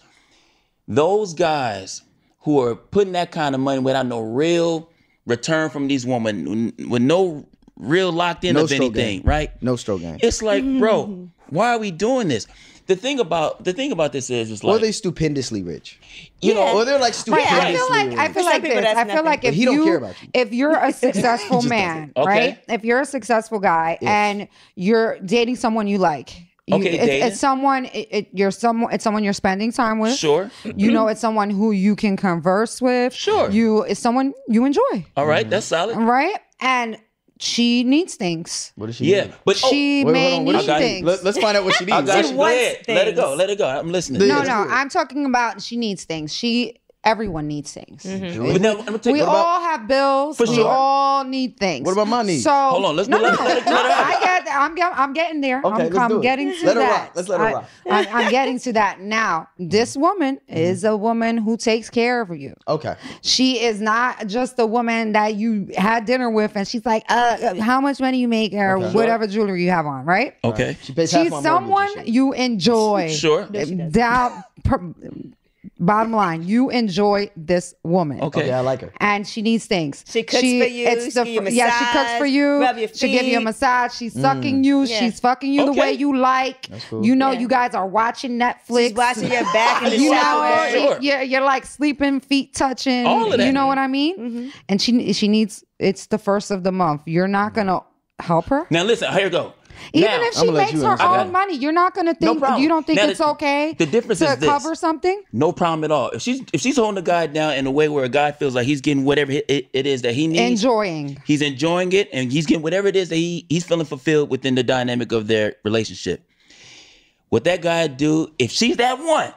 Those guys who are putting that kind of money without no real return from these women, with no real locked in No of anything, game. right? No stroke game. It's like, mm-hmm. bro, why are we doing this? The thing about the thing about this is, it's or like, they stupendously rich. you know, Or they're like Right, stupendously I feel like I feel like this. I feel nothing. like But if he don't you care about you. if you're a successful man. Okay. right? If you're a successful guy and you're dating someone you like, you, Okay, it's, it's someone it, it, you're someone it's someone you're spending time with. sure, You know, it's someone who you can converse with. Sure. You it's someone you enjoy, all right, that's solid. right? And she needs things. What does she Yeah, need? but oh, She Wait, may hold on, what need does got it. things. Let, us find out what she needs. I got She you. Go wants ahead, let it go, let it go. I'm listening. No, let's no, do. I'm talking about she needs things. She everyone needs things. Mm-hmm. But now, I'm gonna take, We about- all have bills. For we sure. all need things. What about my needs? So Hold on, let's- no, let- no, let it- no, let. I get. I'm I'm getting there. Okay, I'm, let's I'm do it. getting to Let her that. rock. Let's let her I- rock. I, I'm getting to that now. This mm-hmm. woman mm-hmm. is a woman who takes care of you. Okay. She is not just a woman that you had dinner with, and she's like, uh, uh how much money you make or Okay. whatever jewelry you have on, right? okay, She pays She's my mortgage and someone you enjoy. sure, Down. Per, bottom line, you enjoy this woman. okay. Okay, I like her. and she needs things. She cooks for you, she give you a yeah, she cooks for you. She'll give you a massage. She's sucking mm. you. Yeah. She's fucking you the way you like. cool. You know, Yeah. you guys are watching Netflix. She's watching your back in the you shower. know, Sure. you're, you're like sleeping, feet touching. All of that. You know what I mean? Mm-hmm. And she she needs. It's the first of the month. You're not gonna help her. Now listen, here you go. Even now, if she makes her that. own money, you're not gonna think. problem. you don't think Now, it's the- okay. the difference to is this. cover something. no problem at all. If she's if she's holding the guy down in a way where a guy feels like he's getting whatever it, it- it is that he needs, Enjoying. he's enjoying it, and he's getting whatever it is that he he's feeling fulfilled within the dynamic of their relationship. What that guy do if she's that one?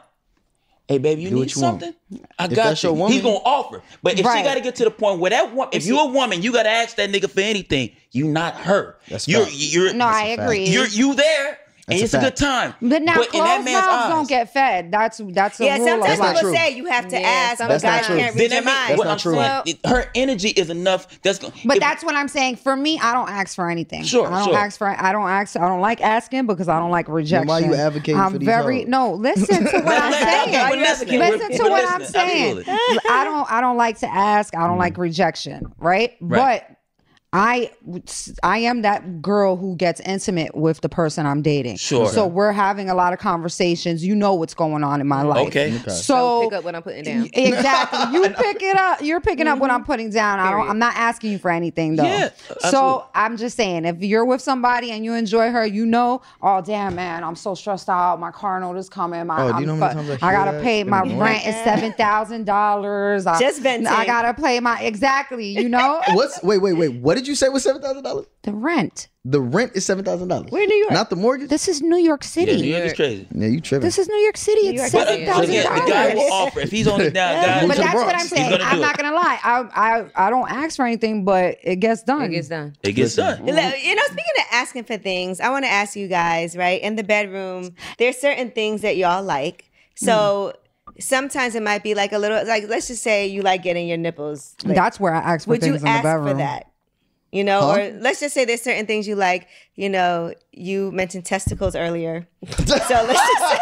Hey baby, you Do need what you want. something? I If got you. your woman- He's gonna offer. But if she got to get to the point where that woman, if you're a woman, you got to ask that nigga for anything. You not her. That's you're fact. you're No, I a fact. agree. you're you there, and That's a it's a, good time. But now in that closed mouths eyes, don't get fed. That's that's a Yeah, rule. sometimes of not life. people true. say you have to Yeah, ask, but That's not guys true. can't then read that your mean- mind. what not I'm true. saying, Well- it- her energy is enough. That's going. But that's what I'm saying. For me, I don't ask for anything. Sure, I don't sure. ask for. I don't ask. I don't like asking because I don't like rejection. why you advocating I'm for these very hoes? no. Listen to what I'm saying. Okay, we're listening. Listen We're- to we're what I'm saying. Absolutely. I don't. I don't like to ask. I don't like mm. rejection. Right. Right. But I I am that girl who gets intimate with the person I'm dating. Sure. So we're having a lot of conversations. You know what's going on in my life. Okay. So So pick up what I'm putting down. Exactly. You pick it up. You're picking up what I'm mm-hmm. putting down. I don't. I'm not asking you for anything though. Yeah, absolutely. so I'm just saying, if you're with somebody and you enjoy her, you know, oh damn man, I'm so stressed out. My car note is coming. My, Oh, do you I'm know how many fu- times I I gotta pay my rent is seven thousand dollars. Just venting. I gotta pay my exactly. You know What's wait wait wait? What did you say was seven thousand dollars? the rent. The rent is seven thousand dollars. Where in New York? Not the mortgage. This is New York Yeah, City. New York is crazy. yeah, you tripping. This is New York City. New It's York seven City. But thousand again, the guy will dollars. offer if he's only down, guys. But to the that's what I'm saying. I'm it. not gonna lie. I I I don't ask for anything, but it gets done. It gets done. It gets done. You know, speaking of asking for things, I want to ask you guys, right? In the bedroom, there's certain things that y'all like. So sometimes it might be like a little, like let's just say you like getting your nipples. licked. That's where I ask for Would you things in the ask bedroom. for that? You know, Huh? or let's just say there's certain things you like. You know, you mentioned testicles earlier, so let's just say,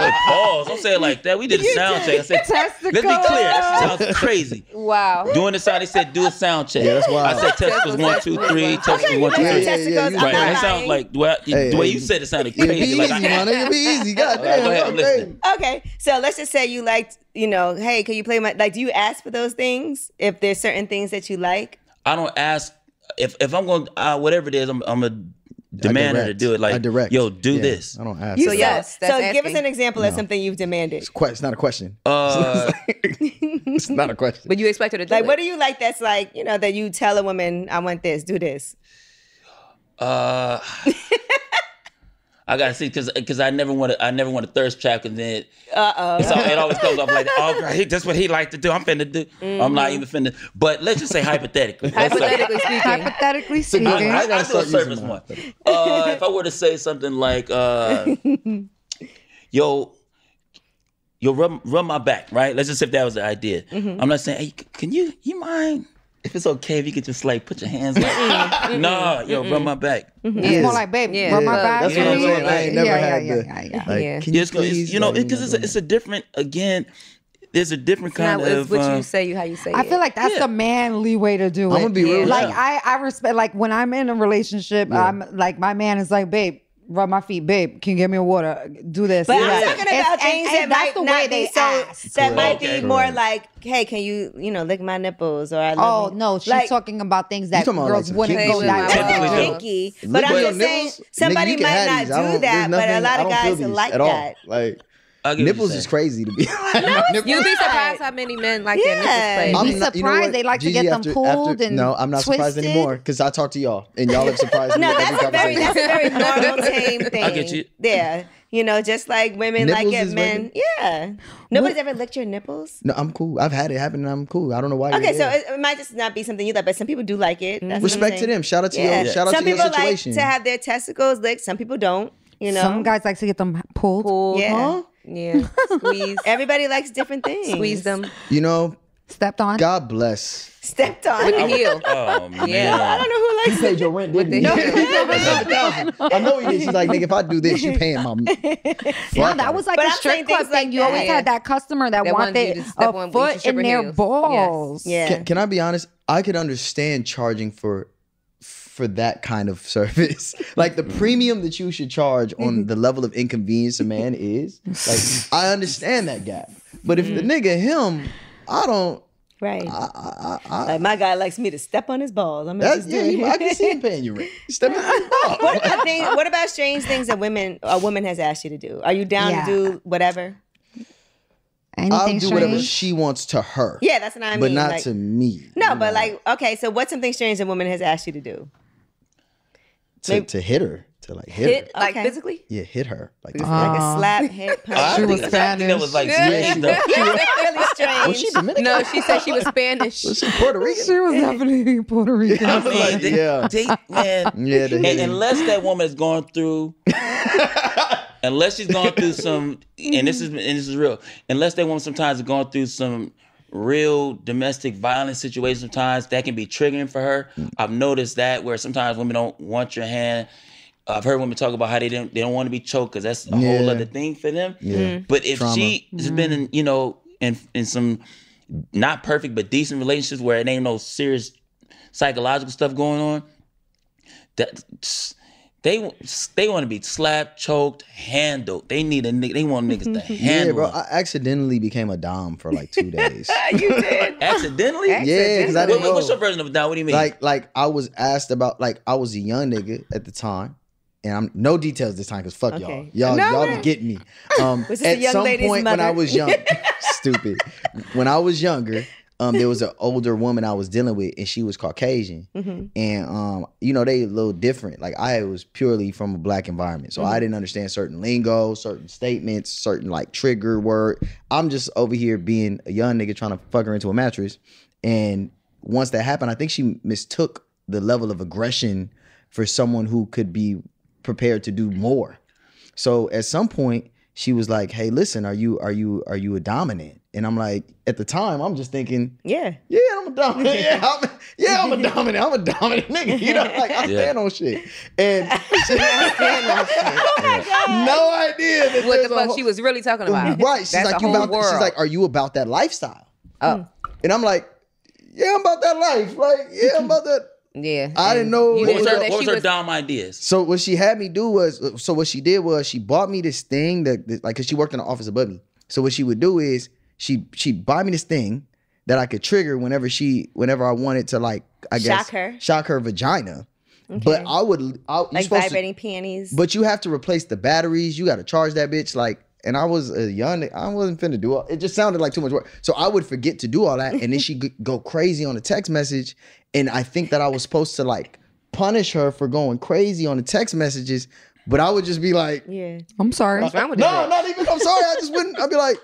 Wait, pause. Don't say it like that. We did a sound check. I said, testicles. let's be clear. That sounds crazy. Wow. Doing the sound, they said do a sound check. Yeah, that's wild. I said testicles one, two, three. Testicles one, two, you three. Yeah, yeah, testicles. yeah, I'm Right. not That sounds like the way, Hey, the way hey, you said it sounded It'd crazy. be easy, Like, man. It'd be easy. God All right, go ahead, I'm damn. okay. listening. Okay, so let's just say you liked, you know, hey, can you play my like? Do you ask for those things if there's certain things that you like? I don't ask if if I'm going uh, whatever it is. I'm I'm a demand her to do it. Like I direct. yo, do Yeah, this. I don't ask. You So for that. yes, that's so give us an example of something you've demanded. It's, que- it's not a question. Uh, it's not a question. But you expect her to do Like, it. what do you like? That's like, you know, that you tell a woman, I want this, do this. uh, I gotta see because because I never want to I never want to thirst trap and then Uh oh. So it always comes up like, oh, great, that's what he like to do. I'm finna do. I'm not even finna. But let's just say hypothetically. Hypothetically speaking. Hypothetically I, speaking, I, I gotta do a start service one. Uh, if I were to say something like, uh, yo, yo, rub, rub my back, right? Let's just say if that was the idea. I'm not saying, hey, can you, you mind if it's okay if you could just like put your hands like, nah, yo, rub my back. it's more like, babe, Yeah. rub my back. That's for what I'm me. saying. I ain't never yeah, had yeah, the. yeah, yeah, Like, Yeah. can you It's, it's, please, you know, because it's, a- it's a different, again, there's a different Now, kind it's of. what uh, you say, you how you say I it. feel like that's Yeah. the manly way to do it. I'm gonna be real. Like you. I, I respect. Like when I'm in a relationship, I'm like my man is like, babe, rub my feet, babe. Can you get me a water? Do this. But do I'm that." talking about and- things and that might the not way be so. ask. That Correct. might Okay. be more like, hey, can you, you know, lick my nipples or I Oh you. no, she's Like, talking about things that girls like, wouldn't go shit. that Typically way. don't. kinky. But Lick I'm just saying, nipples? Somebody you might not do that, but a lot of guys like that. Like I get what you're nipples is crazy to be. like, my You'd be surprised how many men like Yeah. their nipples I'm played. Be not- you know surprised what, they like to Gigi, get them pulled after- and No, I'm not surprised anymore because I talk to y'all and y'all have surprised me. No, with that's every a very that's a very normal tame thing. I get you. Yeah, you know, just like women Nipples like it, is men. regular? Yeah, nobody's ever licked your nipples. No, I'm cool. I've had it happen and I'm cool. I don't know why. Okay, you're so there. it, it might just not be something you like, but some people do like it. That's respect to them. Shout out to Yeah, your shout out some to your people like to have their testicles licked. Some people don't. You know, Some guys like to get them pulled. Pulled. Yeah. Yeah. Squeeze. everybody likes different things. Squeeze them. you know, Stepped on. God bless. Stepped on. With the heel. Oh man. Yeah. I don't know who likes You paid your rent, didn't the you? heel. I know he did. She's like, nigga, if I do this, you paying my. Yeah, that was like But a I'm strip club thing. like you always that. had that customer that, That wanted wanted you to step a on- foot in their heels. balls. Yeah. Can, can I be honest? I could understand charging for for that kind of service. like the mm. premium that you should charge on mm-hmm. the level of inconvenience a man is. Like I understand that gap. But if the mm. nigga him, I don't Right. I, I, I, like my guy likes me to step on his balls. I'm that's just yeah, you. I can see him paying you rent. Step in the what, I think, what about strange things that women a woman has asked you to do? Are you down Yeah. to do whatever? Anything I'll do whatever she wants to her. Yeah, that's what I mean. but not like, to me. No, but know, like, okay, so what's something strange a woman has asked you to do? To, maybe- to hit her. To like hit, Hit her. like Okay. physically. Yeah, hit her. Like Like a slap, hit, punch. I She think, was I think that Spanish. was like Yeah. sweet stuff. really strange. was she Dominican? No, she said she was Spanish. Was she Puerto Rican? She was definitely Puerto Rican. I was like, they, Yeah. they, man. Yeah, the And unless that woman is going through, unless she's going through some, and this is and this is real. Unless that woman sometimes is going through some real domestic violence situations, sometimes that can be triggering for her. Mm. I've noticed that where sometimes women don't want your hand. I've heard women talk about how they don't they don't want to be choked because that's a Yeah. whole other thing for them. Yeah. Mm-hmm. But if Trauma. she has mm-hmm. been in, you know, in in some not perfect but decent relationships where it ain't no serious psychological stuff going on. That they they want to be slapped, choked, handled. They need a nigga. They want niggas to handle. Yeah, bro. I accidentally became a dom for like two days. you did. Accidentally? yeah, because I What- didn't what- what's know. your version of that? What do you mean? like like I was asked about like I was a young nigga at the time. And I'm no details this time because fuck Okay. y'all. Y'all No, y'all be getting me. Um Was this a at young some lady's point when I was young stupid. When I was younger, um there was an older woman I was dealing with and she was Caucasian. Mm-hmm. And um, you know, they a little different. Like I was purely from a black environment. So Mm-hmm. I didn't understand certain lingo, certain statements, certain like trigger word. I'm just over here being a young nigga trying to fuck her into a mattress. And once that happened, I think she mistook the level of aggression for someone who could be prepared to do more. So at some point, she was like, "Hey, listen, are you are you are you a dominant?" And I'm like, at the time, I'm just thinking, Yeah. yeah, I'm a dominant. Yeah, I'm, yeah, I'm a dominant. I'm a dominant nigga. You know, like I Yeah. stand on shit. And no idea that What the fuck whole- she was really talking about? Right. She's That's like, you whole about she's world. like, are you about that lifestyle? oh, And I'm like, yeah, I'm about that life. Like, yeah, I'm about that. Yeah. I didn't know You what what didn't was know her, that what she was her was. dumb ideas? So what she had me do was, so what she did was she bought me this thing that, that- like, cause she worked in the office above me. So what she would do is she she buy me this thing that I could trigger whenever she whenever I wanted to like I guess Shock her. shock her vagina. But I would I, you Like supposed to- vibrating panties. but you have to replace the batteries. You got to charge that bitch. Like, and I was a young. I wasn't finna do all. It just sounded like too much work. So I would forget to do all that, and then she would go crazy on a text message. And I think that I was supposed to like punish her for going crazy on the text messages, but I would just be like, yeah. I'm sorry. What's wrong with no, this? not even. I'm sorry. I just wouldn't. I'd be like.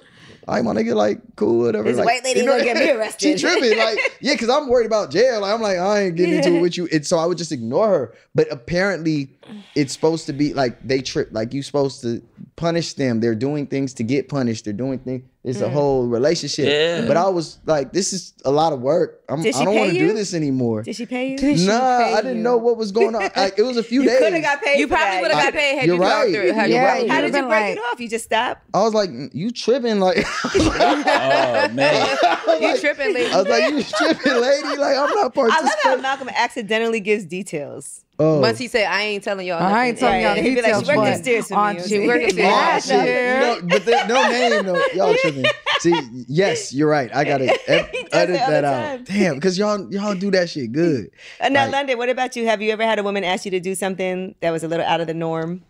All right, my nigga, like, cool, whatever. This like, white lady gonna get me arrested. she tripping, like, yeah, because I'm worried about jail. Like, I'm like, I ain't getting into it with you. And so I would just ignore her. But apparently, it's supposed to be like they trip. Like you supposed to punish them. They're doing things to get punished. They're doing things. It's Mm. a whole relationship. Yeah. But I was like, this is a lot of work. I'm, Did she I don't want to do this anymore. Did she pay you? Did Nah, pay I didn't you? know what was going on. Like, it was a few You days. could have got paid. You probably would have got paid had you're you right. through. Had you Yeah, walked you How did you break like- it off? You just stopped? I was like, you tripping? Like, Oh man. You tripping, lady. I was like, you tripping, lady? Like, I'm not I love how. Malcolm accidentally gives details. Oh. Once he said, "I ain't telling y'all." I ain't telling y'all Right. He'd be like, details, she worked but upstairs for me. on She worked upstairs. Last shit. year. No, but there, no name, no. Y'all tripping. See, yes, you're right. I gotta ed- He does edit that out. Damn, because y'all y'all do that shit good. Uh, now, Like- London, what about you? Have you ever had a woman ask you to do something that was a little out of the norm?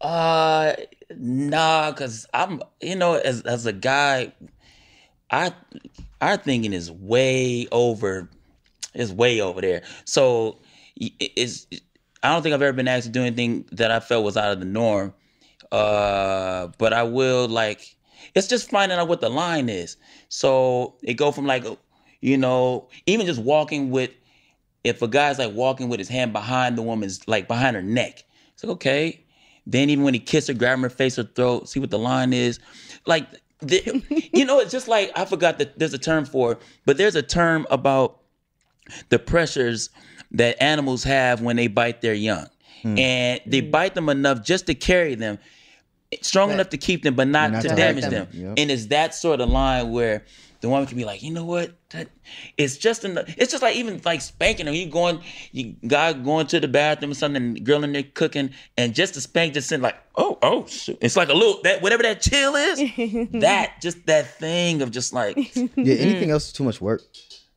Uh, nah, cause I'm, you know, as as a guy, I our thinking is way over, is way over there. So y- it's, I don't think I've ever been asked to do anything that I felt was out of the norm. Uh, but I will like, it's just finding out what the line is. So it go from like, you know, even just walking with, if a guy's like walking with his hand behind the woman's, like behind her neck, it's like okay. Then even when he kissed her, grab her face or throat, see what the line is. Like, the, you know, it's just like I forgot that there's a term for, it, but there's a term about the pressures that animals have when they bite their young, hmm. and they hmm. bite them enough just to carry them, strong enough to keep them, but not, Not to, to damage them. them. Yep. And it's that sort of line where the woman can be like, you know what, that it's just enough. It's just like even like spanking them. You going, you guy going to the bathroom or something, girl in there cooking, and just to spank, just send like, oh, oh, shoot. It's like a little that whatever that chill is, that just that thing of just like, Yeah, anything else is too much work.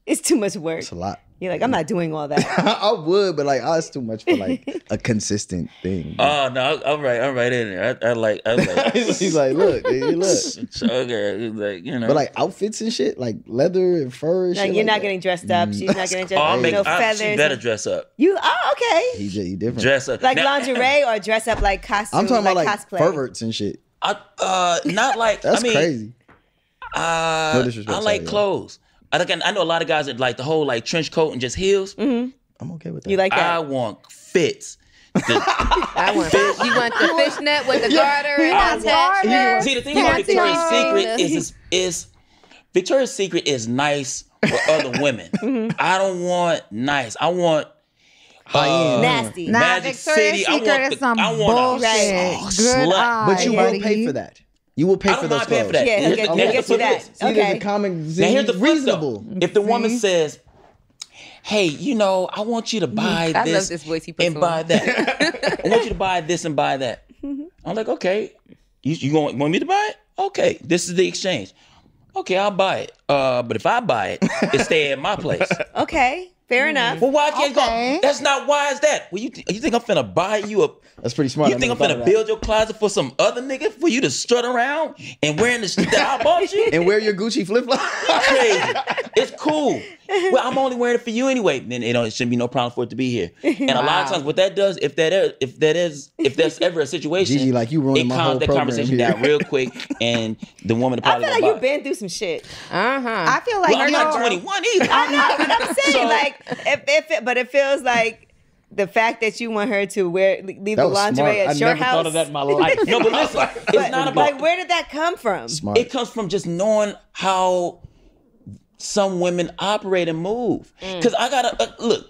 It's too much work. It's a lot. You're like, I'm not doing all that. I would, but like, oh, it's too much for like a consistent thing. oh no, I'm right, I'm right in there. I, I like, I like. He's like, look, hey, look. okay, like you know. But like outfits and shit, like leather and fur and Like, shit. you're like not that. getting dressed up. She's not getting dressed oh, up. make, no I, feathers. she better dress up. You oh okay. He, j- he different. Dress up. Like Now- lingerie or dress up like costume. I'm talking about like cosplay. perverts and shit. I, uh, not like. That's I mean, crazy. Uh, No disrespect, I like sorry, clothes. I think I know a lot of guys that like the whole like trench coat and just heels. I'm okay with that. You like that? I want fits. The- I want you want the fishnet with the garter and the attachment. see, the thing about Victoria's yes. Secret is, is is Victoria's Secret is nice for other women. Mm-hmm. I don't want nice. I want high end. Nasty. Nah, Magic Victoria's City, I Secret want is some I want a bullshit. Right. Good slut. eye, But you will buddy. pay for that. You will pay I for don't those mind paying clothes. for that. Yeah, he'll Here's get- the- he'll get you that. of this. See, there's Okay. a common Now here's the flip reasonable. though. If the woman says, hey, you know, I want you to buy I this, love this voice he puts and on. buy that. I want you to buy this and buy that. I'm like, okay, you you going want me to buy it? Okay, this is the exchange. Okay, I'll buy it. Uh, but if I buy it, it stay at my place. Okay, fair enough. Well, why can't Okay. go? That's not why is that? Well, you th- you think I'm finna buy you a? That's pretty smart. You I think I'm finna build your closet for some other nigga for you to strut around and wearing the shit that I bought you? and wear your Gucci flip flop? crazy. It's cool. Well, I'm only wearing it for you anyway. Then you know it shouldn't be no problem for it to be here. And a lot of times, what that does, if that is, if that is, if that's ever a situation, Gigi, like, you ruining it my calms whole that conversation here. down real quick, and the woman I probably feel like gonna you've been through some shit. Uh huh. I feel like Well, I'm not 21 either. I know, but I'm saying So- like if if it, but it feels like the fact that you want her to wear leave That the was lingerie smart. at I your never house. thought of that in my life. no, but listen, it's But, not about. like where did that come from? Smart. It comes from just knowing how some women operate and move. Mm. Because I gotta uh, look,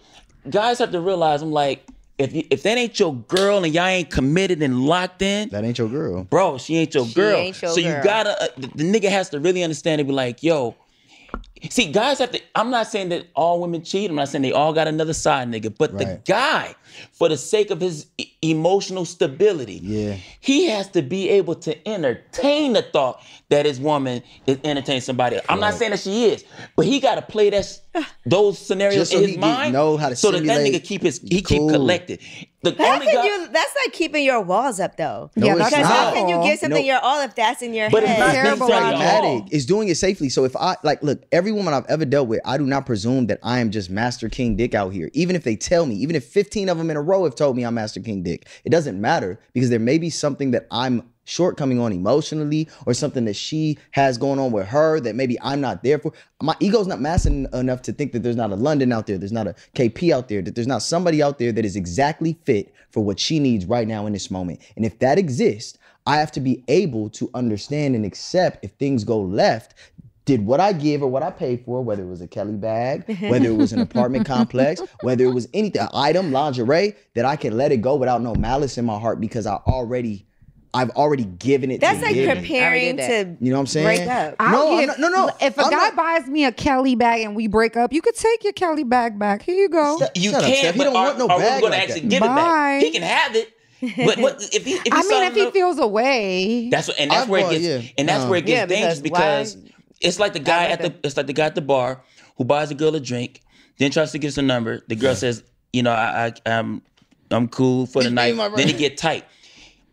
guys have to realize. I'm like, if you, if that ain't your girl and y'all ain't committed and locked in, that ain't your girl. bro, she ain't your girl. ain't your so girl. you gotta, uh, the, the nigga has to really understand and be like, yo. See, guys have to. I'm not saying that all women cheat. I'm not saying they all got another side, nigga. But the guy, for the sake of his e- emotional stability, Yeah. he has to be able to entertain the thought that his woman is entertaining somebody. else. I'm not saying that she is, but he got to play that those scenarios so in he his mind, know how to so that that nigga keep his he Cool. keep collected. The How only can guy, you? That's like keeping your walls up, though. No, Yeah, it's that's Because how can you give something No. your all if that's in your But it's head? not Terrible necessarily logic. all. pragmatic is doing it safely. So if I like, look, every woman I've ever dealt with, I do not presume that I am just Master King Dick out here. Even if they tell me, even if 15 of them in a row have told me I'm Master King Dick, it doesn't matter because there may be something that I'm shortcoming on emotionally or something that she has going on with her that maybe I'm not there for. My ego's not massive enough to think that there's not a London out there, there's not a KP out there, that there's not somebody out there that is exactly fit for what she needs right now in this moment. And if that exists, I have to be able to understand and accept if things go left. Did what I give or what I paid for, whether it was a Kelly bag, whether it was an apartment complex, whether it was anything, item, lingerie, that I can let it go without no malice in my heart because I already, I've already given it. That's to like give. preparing to You know what I'm saying? break up. I'll No, I'm give- not- no, no. If a I'm guy not- buys me a Kelly bag and we break up, you could take your Kelly bag back. Here you go. you Shut can, Steph. He but don't are, want no are bag going to like actually that. give it back? He can have it, but what if he? If he I mean, if he the- feels away, That's what, and that's I've where it gets, yeah, and that's no. where it gets Yeah, dangerous because why- it's like the guy like at the, that. it's like the guy at the bar who buys a girl a drink, then tries to get her a number. The girl says, you know, I, I I'm, I'm cool for the He's night. Then he get tight.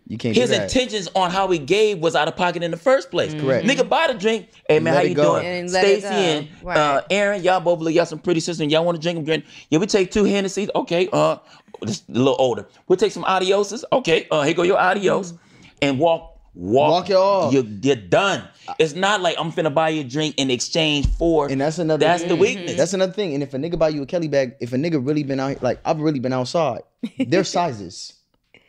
You can't His intentions on how he gave was out of pocket in the first place. Correct. Nigga, buy the drink. Hey man, Let how you go. doing? And let Stacy and Right. uh, Aaron, y'all both look, y'all some pretty sisters. and Y'all want to drink them? Drink. Yeah, we take two Hennessy's. Okay, uh, just a little older. We'll take some adioses. Okay, uh, here go your adios, and walk, walk, Walk it off. You're, you're done. It's not like I'm finna buy you a drink in exchange for. And that's another. That's the weakness. That's another thing. And if a nigga buy you a Kelly bag, if a nigga really been out, here, like I've really been outside, their sizes.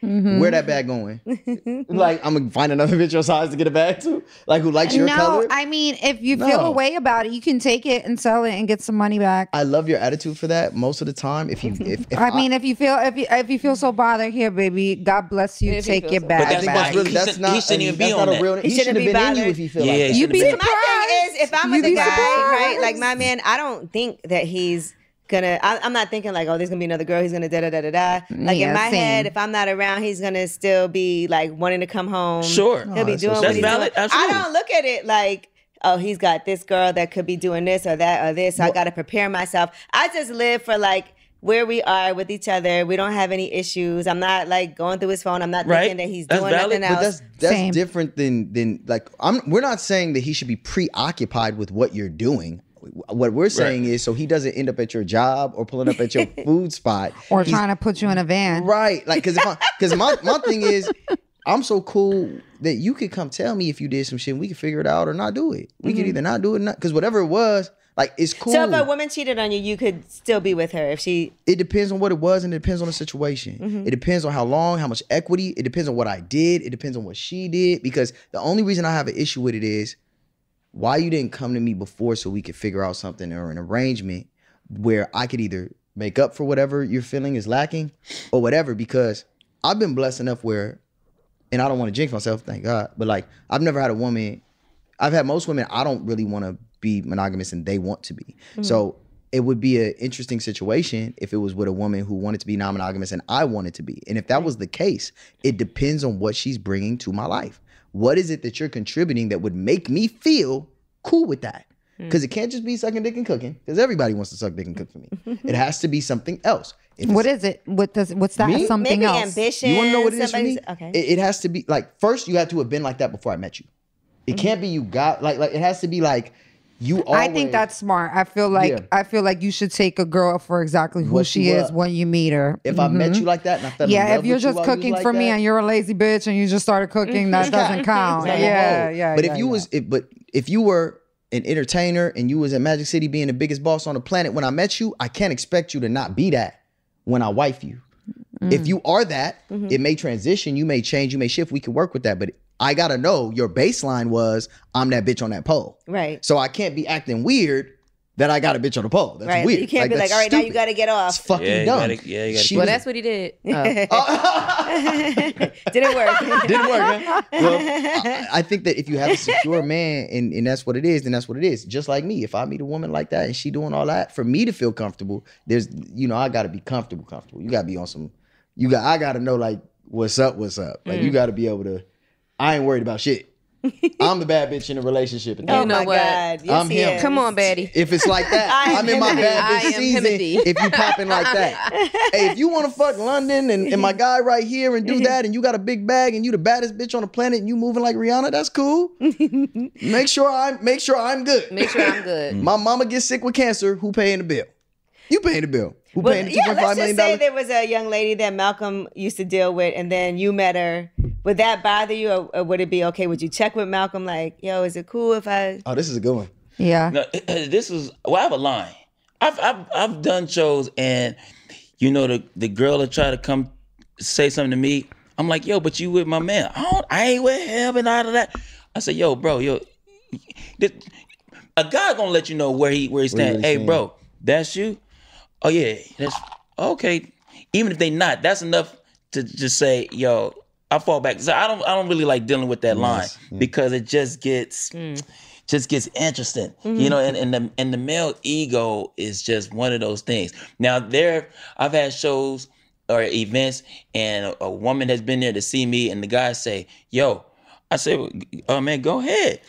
Mm-hmm. Where that bag going? like I'm gonna find another bitch your size to get a bag to, like who likes your no, color. I mean, if you feel No. a way about it, you can take it and sell it and get some money back. I love your attitude for that. Most of the time, if you, if, if I mean, if you feel if you if you feel so bothered, here, baby, God bless you. If Take feel your so bag But that's think back. that's really He that's shouldn't- he shouldn't even be on a that. real. He He shouldn't shouldn't have be been in you if he feel Yeah, like he You'd be be- See, my thing is, if I'm You'd with a guy, right, like my man, I don't think that he's gonna. I, I'm not thinking like, oh, there's gonna be another girl. He's gonna da da da da da. Like Yeah, in my same. head, if I'm not around, he's gonna still be like wanting to come home. Sure. he'll be doing so what sweet. he's That's valid, doing. absolutely. I don't look at it like. Oh, he's got this girl that could be doing this or that or this. So I got to prepare myself. I just live for like where we are with each other. We don't have any issues. I'm not like going through his phone. I'm not Right. thinking that he's That's doing valid, nothing But else. that's that's Same. different than than like I'm. We're not saying that he should be preoccupied with what you're doing. What we're saying is so he doesn't end up at your job or pulling up at your food spot or He's- trying to put you in a van. Right. Like, cause cause my, my thing is, I'm so cool that you could come tell me if you did some shit and we could figure it out or not do it. We could mm-hmm. either not do it or not. Cause whatever it was, like, it's cool. So if a woman cheated on you, you could still be with her if she. it depends on what it was and it depends on the situation. Mm-hmm. It depends on how long, how much equity. It depends on what I did. It depends on what she did. Because the only reason I have an issue with it is why you didn't come to me before so we could figure out something or an arrangement where I could either make up for whatever you're feeling is lacking or whatever. Because I've been blessed enough where, and I don't want to jinx myself, thank God, but like I've never had a woman. I've had most women. I don't really want to be monogamous, and they want to be. Mm. So it would be an interesting situation if it was with a woman who wanted to be non-monogamous and I wanted to be. And if that was the case, it depends on what she's bringing to my life. What is it that you're contributing that would make me feel cool with that? Hmm. Because it can't just be sucking dick and cooking. Because everybody wants to suck dick and cook for me. it has to be something else. If What it? What does what's that? Me? Something Maybe else. ambition. you want to know what it is for me? Okay. It, it has to be like first you had to have been like that before I met you. It mm-hmm. can't be you got like like it has to be like you. Always, I think that's smart. I feel like Yeah. I feel like you should take a girl for exactly who What she is are. when you meet her. If I met you like that and I fell in yeah, love if you're with just you was cooking like for me and you're a lazy bitch and you just started cooking, that doesn't count. it's not a Yeah, yeah. But yeah, if you yeah. was, if, but if you were an entertainer and you was at Magic City being the biggest boss on the planet when I met you, I can't expect you to not be that when I wife you. Mm. If you are that, Mm-hmm. it may transition, you may change, you may shift. We can work with that, but I gotta know your baseline was I'm that bitch on that pole. Right. So I can't be acting weird that I got a bitch on the pole. That's right. weird. You can't be like, that's all right, now you got to get It's off. fucking Yeah, dumb. gotta- yeah, you gotta She Well, was- that's what he did. Oh. Didn't work. Didn't work, huh? Well, I, I think that if you have a secure man and, and that's what it is, then that's what it is. Just like me, if I meet a woman like that and she doing all that, for me to feel comfortable, there's you know I got to be comfortable, comfortable. You got to be on some. You got I got to know like what's up, what's up. Like Mm. you got to be able to. I ain't worried about shit. I'm the bad bitch in the relationship. at the oh end. know my what? God. Yes, I'm he him. is. Come on, Betty. If it's like that, I am I'm in my bad bitch season. Timothy. If you popping like that, hey, if you want to fuck London and, and my guy right here and do that, and you got a big bag and you the baddest bitch on the planet and you moving like Rihanna, that's cool. make sure I'm make sure I'm good. Make sure I'm good. My mama gets sick with cancer. Who paying the bill? You paying the bill? Who Well, paying the two yeah, point let's just say there was a young lady that Malcolm used to deal with, and then you met her. Would that bother you, or, or would it be okay? Would you check with Malcolm, like, yo, is it cool if I? Oh, this is a good one. yeah. No, this is well. I have a line. I've I've I've done shows, and you know the the girl that try to come say something to me. I'm like, yo, but you with my man? I don't. I ain't with him and all of that. I said, yo, bro, yo, this, a guy gonna let you know where he where he stand. hey, stand. bro, that's you. Oh yeah, that's okay. Even if they not, that's enough to just say, yo, I fall back. So I don't I don't really like dealing with that line mm. because it just gets mm. just gets interesting. You mm-hmm. know, and, and the and the male ego is just one of those things. Now there I've had shows or events and a, a woman has been there to see me and the guy say, yo, I say, oh man, go ahead.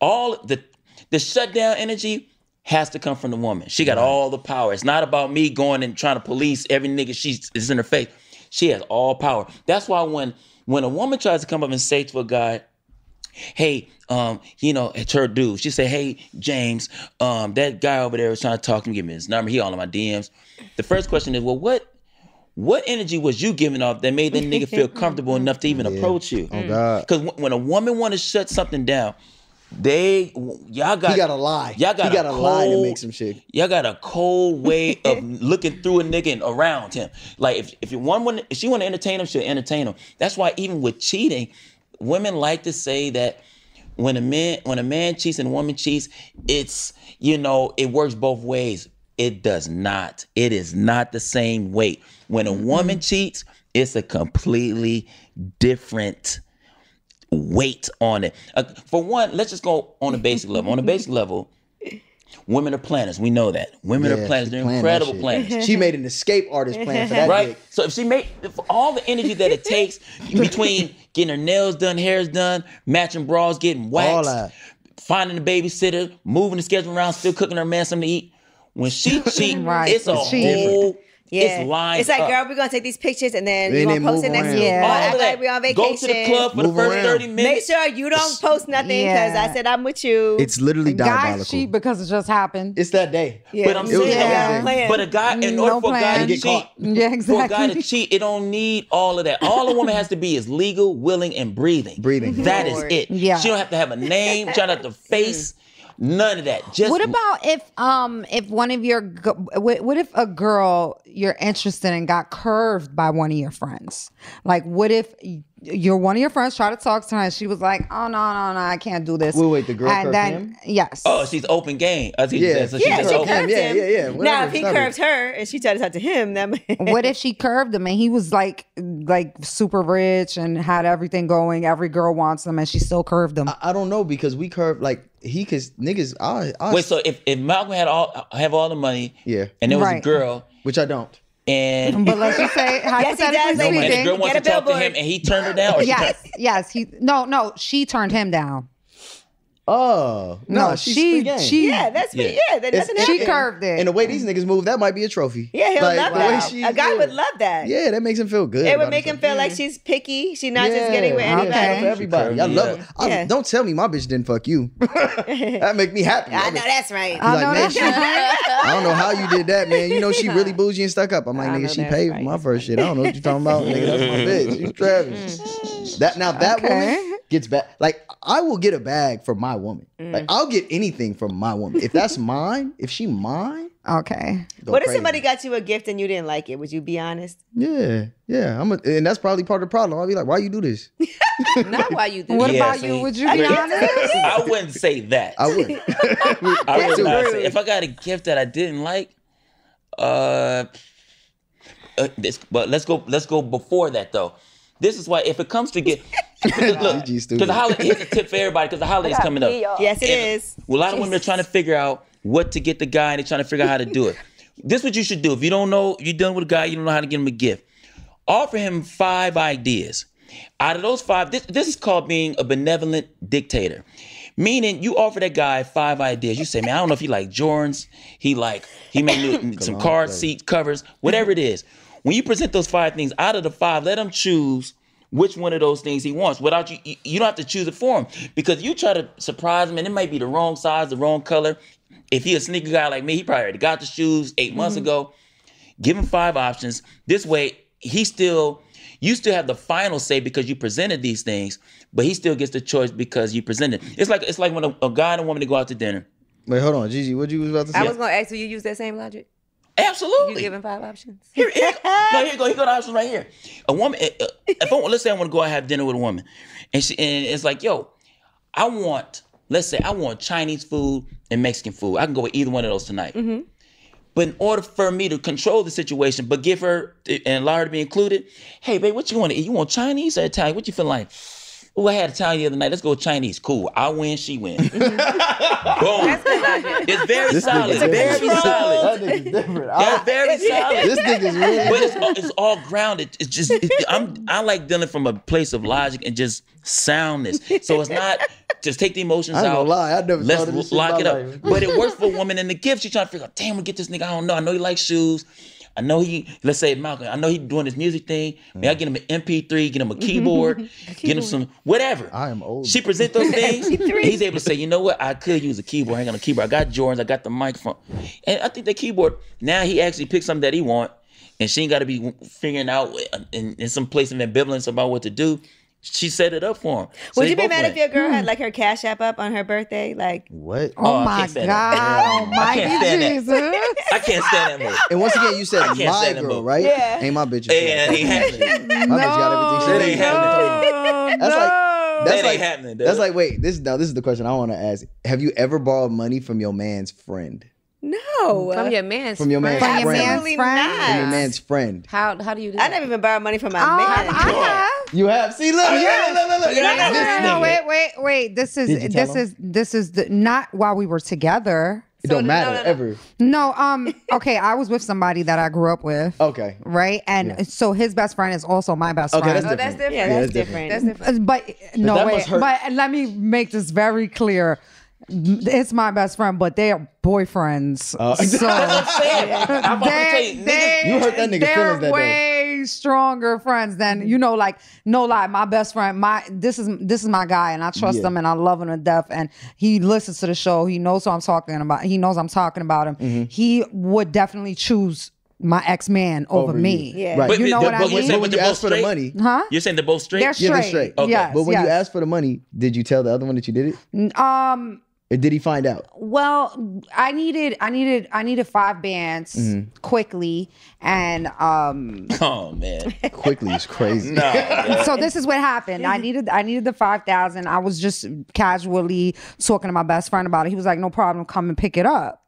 All the the shutdown energy has to come from the woman. She got all the power. It's not about me going and trying to police every nigga she is in her face. She has all power. That's why when when a woman tries to come up and say to a guy, hey, um, you know, it's her dude. She say, hey, James, um, that guy over there was trying to talk to me, give me his number. He all in my DMs. The first question is, well, what what energy was you giving off that made that nigga feel comfortable enough to even approach you? Oh God. Because when a woman want to shut something down, they y'all got He got to lie. Y'all got he got a to lie to make some shit. Y'all got a cold way of looking through a nigga and around him. Like if if you one if she want to entertain him, she'll entertain him. That's why even with cheating, women like to say that when a man when a man cheats and a woman cheats, it's you know it works both ways. It does not. It is not the same weight. When a woman mm-hmm. cheats, it's a completely different weight on it. Uh, for one, let's just go on a basic level. On a basic level, women are planners. We know that. Women Yeah, are planners. They're incredible planners. She made an escape artist plan for that Right? dick. So if she made if all the energy that it takes between getting her nails done, hairs done, matching bras, getting All waxed, that. finding a babysitter, moving the schedule around, still cooking her man something to eat. When she cheat, Right, it's a it's whole Yeah. it's lined It's like, up. girl, we're gonna take these pictures and then Then you're they gonna post it move next around. week. Yeah. All act of that. like we're on vacation. Go to the club for the first around. 30 Make minutes. sure you don't post nothing because Yeah. I said I'm with you. It's literally Guys diabolical. cheat because it just happened. It's that day. yeah. But I'm saying, Yeah. Plan. but a guy, in mm, No order for a guy plan. to get cheat, caught. Yeah, for a guy to cheat, it don't need all of that. All a woman has to be is legal, willing, and breathing. Breathing. That is Lord. it. Yeah. She don't have to have a name, try not have to mm. face, none of that. Just What about if um if one of your what, what if a girl you're interested in got curved by one of your friends? Like what if your one of your friends tried to talk to her and she was like, "Oh no, no, no, I can't do this." Wait, wait, the girl and then him? yes. Oh, she's open game. As he Yeah. So she's yeah, just she open. curved Yeah, him. yeah, yeah, Now, whatever, if he stop it. curved her and she tried to talk to him, that might- what if she curved him and he was like like super rich and had everything going? Every girl wants him and she still curved him. I, I don't know because we curved like he cause niggas. I, I Wait, so if, if Malcolm had all have all the money, Yeah. and there was a girl, which I don't. And But let's just say does, hypothetically ladies. and the speaking. girl wants to Get a talk to him, and he turned her down. Or she Yes, yes. He no, no. She turned him down. Oh no, No, she's she- free game. she- Yeah, that's Yeah. yeah. yeah that, It's- nothing She happened. curved it. And the way these niggas move, that might be a trophy. Yeah, he'll Like, love the way that. she- A guy yeah. would love that. Yeah, that makes him feel good. It would make him himself. feel like she's picky. She's not yeah, just getting with yeah, anybody. Okay. for everybody. I Yeah. love it. I, Yeah. Don't tell me my bitch didn't fuck you. that make me happy. I I'm know like- that's right. I like, know that's she- right. I don't know how you did that, man. You know she really bougie and stuck up. I'm like, nigga, she paid for my first shit. I don't know what you're talking about, nigga. That's my bitch. You Travis. That now that Okay. woman gets back. Like I will get a bag for my woman. Like I'll get anything from my woman. If that's mine, if she mine, Okay. What if crazy. somebody got you a gift and you didn't like it? Would you be honest? Yeah, yeah. I'm a, and that's probably part of the problem. I'll be like, why you do this? Not why you do What. Yeah, about see, you? Would you I be honest? I wouldn't say that. I would. I would not say. If I got a gift that I didn't like, uh, uh this, but let's go. Let's go before that though. This is why if it comes to get look, because the holiday here's a tip for everybody because the holiday's coming up. Yes, it And is. A lot of women are trying to figure out what to get the guy, and they're trying to figure out how to do it. this is what you should do. If you don't know, you're done with a guy, you don't know how to get him a gift. Offer him five ideas. Out of those five, this, this is called being a benevolent dictator. Meaning, you offer that guy five ideas. You say, man, I don't know if he like Jordans, he like he may need some car seat covers, whatever it is. When you present those five things, out of the five, let him choose which one of those things he wants without you you you don't have to choose it for him because you try to surprise him and it might be the wrong size the wrong color if he a sneaker guy like me he probably already got the shoes 8 mm-hmm. months ago give him five options this way he still you still have the final say because you presented these things but he still gets the choice because you presented it's like it's like when a, a guy and a woman to go out to dinner Wait, hold on, Gigi. What you was about to say? I was gonna ask you. You use that same logic. Absolutely You giving five options. Here, here, no, here you go. Here go the options right here. A woman. uh, uh, If I, let's say I want to go out and have dinner with a woman, and she and it's like, yo, I want. Let's say I want Chinese food and Mexican food. I can go with either one of those tonight. But in order for me to control the situation, but give her and allow her to be included, hey, babe, what you want to eat? You want Chinese or Italian? What you feel like? Oh, I had Italian the other night. Let's go with Chinese. Cool. I win. She win. Boom. It's very This solid. nigga Very different. solid. That nigga's different. That's very solid. this nigga's really. but it's all, it's all grounded. It's just it, I'm I like dealing from a place of logic and just soundness. So it's not just take the emotions I out. gonna lie, I never Let's this lock it up. life. But it works for a woman in the gift. She's trying to figure out, damn, we get this nigga. I don't know. I know he likes shoes. I know he. Let's say Malcolm. I know he doing his music thing. May I mm. get him an MP3, get him a keyboard, get him some whatever. I am old. She present those things. and he's able to say, you know what? I could use a keyboard. I ain't got a keyboard. I got Jordans. I got the microphone. And I think the keyboard, now he actually picked something that he want. And she ain't got to be figuring out uh, in, in some place of ambivalence about what to do. She set it up for him. So Would you be mad win. if your girl had hmm. like her cash app up on her birthday? Like, what? Oh, I oh, my oh, can't stand God, that. Almighty can't stand that. Jesus! I can't stand that move. And once again, you said my girl, move. right? Yeah. Ain't my bitch. Yeah, it ain't happening. My bitch got everything she That ain't needs. happening. That's like that's That ain't like happening, dude. that's like wait. This now this is the question I want to ask. Have you ever borrowed money from your man's friend? No. From your man's From your man's friend. From your man's friend? not. From your man's friend. How how do you do I that? never even borrowed money from my Um, man. I have. You have see look, yeah, look, look, look, Yeah, look, no, this No, no, nigga. no, wait, wait, wait. This is Did you tell this him? is this is the, not while we were together. It So don't no, matter no, no. ever. No, um, okay, I was with somebody that I grew up with. Okay. Right, and so his best friend is also my best Okay, friend. that's Oh, that's different. yeah, Yeah, that's that's different. That's different. Uh, But no, that wait. must hurt. But let me make this very clear. It's my best friend, but they're boyfriends. Uh, so I'm about to tell they, you, niggas, they, You hurt that nigga's they're feelings that day. way stronger friends than you know. Like no lie, my best friend, my this is this is my guy, and I trust Yeah. him, and I love him to death. And he listens to the show. He knows who I'm talking about. He knows I'm talking about him. Mm-hmm. He would definitely choose my ex man over, Over me. you. Yeah. Right. But- You know but- what I but you mean? But with when you both ask for the money, Huh? You're saying they're both straight? They're yeah, straight. they're straight. Okay. Yes, But when you yes. asked for the money, did you tell the other one that you did it, um. Or did he find out? Well, I needed, I needed, I needed five bands Mm-hmm. quickly, and um. Oh man. Quickly, is crazy. No. so this is what happened. I needed, I needed the five thousand. I was just casually talking to my best friend about it. He was like, "No problem, come and pick it up."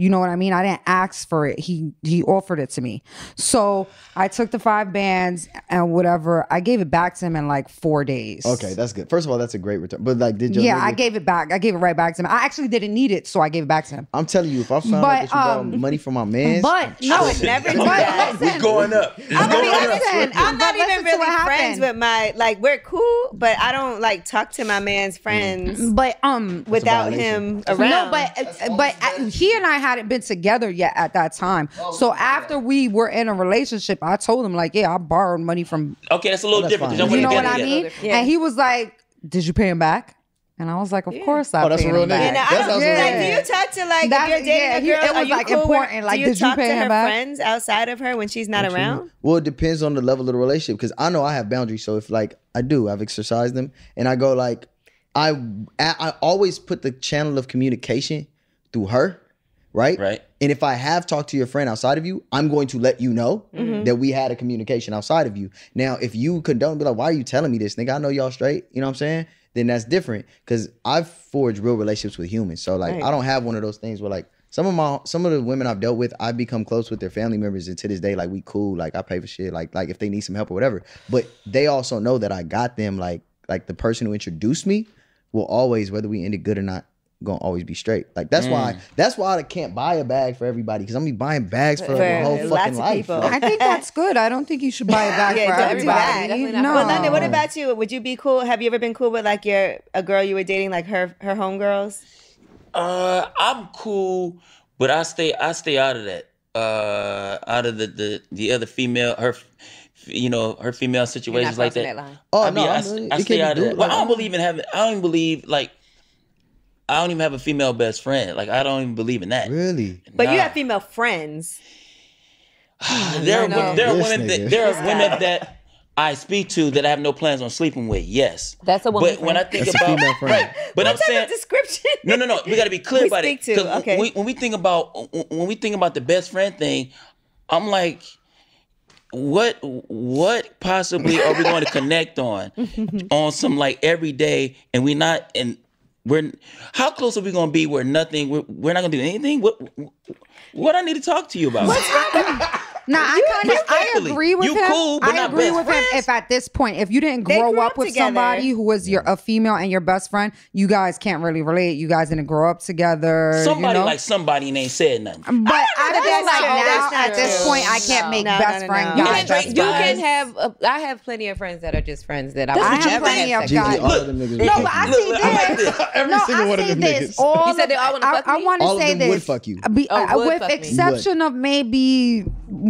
You know what I mean? I didn't ask for it. He he offered it to me. So I took the five bands and whatever. I gave it back to him in like four days. Okay, that's good. First of all, that's a great return. But like, did you? Yeah, nigga- I gave it back. I gave it right back to him. I actually didn't need it, so I gave it back to him. I'm telling you, if I found But, out that you borrowed um, money from my man, But no, I would never do but that. listen, We going up. It's I'm, going gonna be up. honest, I'm not But even really friends happened. with my like we're cool, but I don't like talk to my man's friends but um, without him around. No, but but uh, he and I hadn't been together yet at that time. Oh, so after we were in a relationship, I told him like, yeah, I borrowed money from. Okay, that's a little oh, that's different. 'cause y'all You know what I together mean? Yeah. And he was like, "Did you pay him back?" And I was like, "Of course I." Oh, that's a paid real him nigga. back. And I That's don't, like, do you talk to like That's- if you're dating yeah, a he- girl? it are was, like, cool with- important, like, do you did you talk pay to her back? friends outside of her when she's not around? Well, it depends on the level of the relationship because I know I have boundaries. So if like I do, I've exercised them, and I go like I I I always put the channel of communication through her, right? Right. And if I have talked to your friend outside of you, I'm going to let you know Mm-hmm. that we had a communication outside of you. Now, if you condone, be like, why are you telling me this, nigga? I know y'all straight. You know what I'm saying? Then that's different because I've forged real relationships with humans. So like, Right. I don't have one of those things where like. Some of my some of the women I've dealt with, I've become close with their family members, and to this day, like we cool. Like I pay for shit. Like like if they need some help or whatever. But they also know that I got them. Like like the person who introduced me will always, whether we ended good or not, gonna always be straight. Like that's why Mm. that's why I can't buy a bag for everybody because I'm be buying bags for, For the whole fucking life. I think that's good. I don't think you should buy it back Yeah, for don't do that. everybody. No. Well, London, what about you? Would you be cool? Have you ever been cool with like your a girl you were dating, like her her homegirls? Uh, I'm cool, but I stay I stay out of that. Uh, out of the the the other female her. You know her female situations like that. that line. Oh, I no, mean, I, I'm s- really- I stay out of good, that. Well, I don't believe in having. I don't believe like. I don't even have a female best friend. Like I don't even believe in that. really? But you have female friends. there are know. there are This women nigga. that there are women that I speak to that I have no plans on sleeping with. Yes, That's a woman But when I think That's a about female friend. right, but I'm type saying of description? no, no, no. We got to be clear We about speak it. to, 'Cause okay. When, when we think about when we think about the best friend thing, I'm like, what what possibly are we going to connect on on some like every day, and we not and we're how close are we going to be where nothing we're, we're not going to do anything? What what I need to talk to you about? Now I kind of I agree with you him. cool, but I not agree best with friends. him. If at this point, if you didn't They grow up up with together. somebody who was your a female and your best friend, you guys can't really relate. You guys didn't grow up together. Somebody you know? like somebody and ain't said nothing. But I, that feel like now at this point, I can't No. make No, best no, no, friend no. You can, best you can have. Uh, I have plenty of friends that are just friends that I. I would have never plenty have of sex guys. with. Gigi, all of them niggas. No, but I fuck say you. Look, I'm like this. this. Every no, single I one of them this. niggas. All You said they all wanna I, fuck I me? want to All of say them this. would fuck you. Be, Oh, uh, would with exception of maybe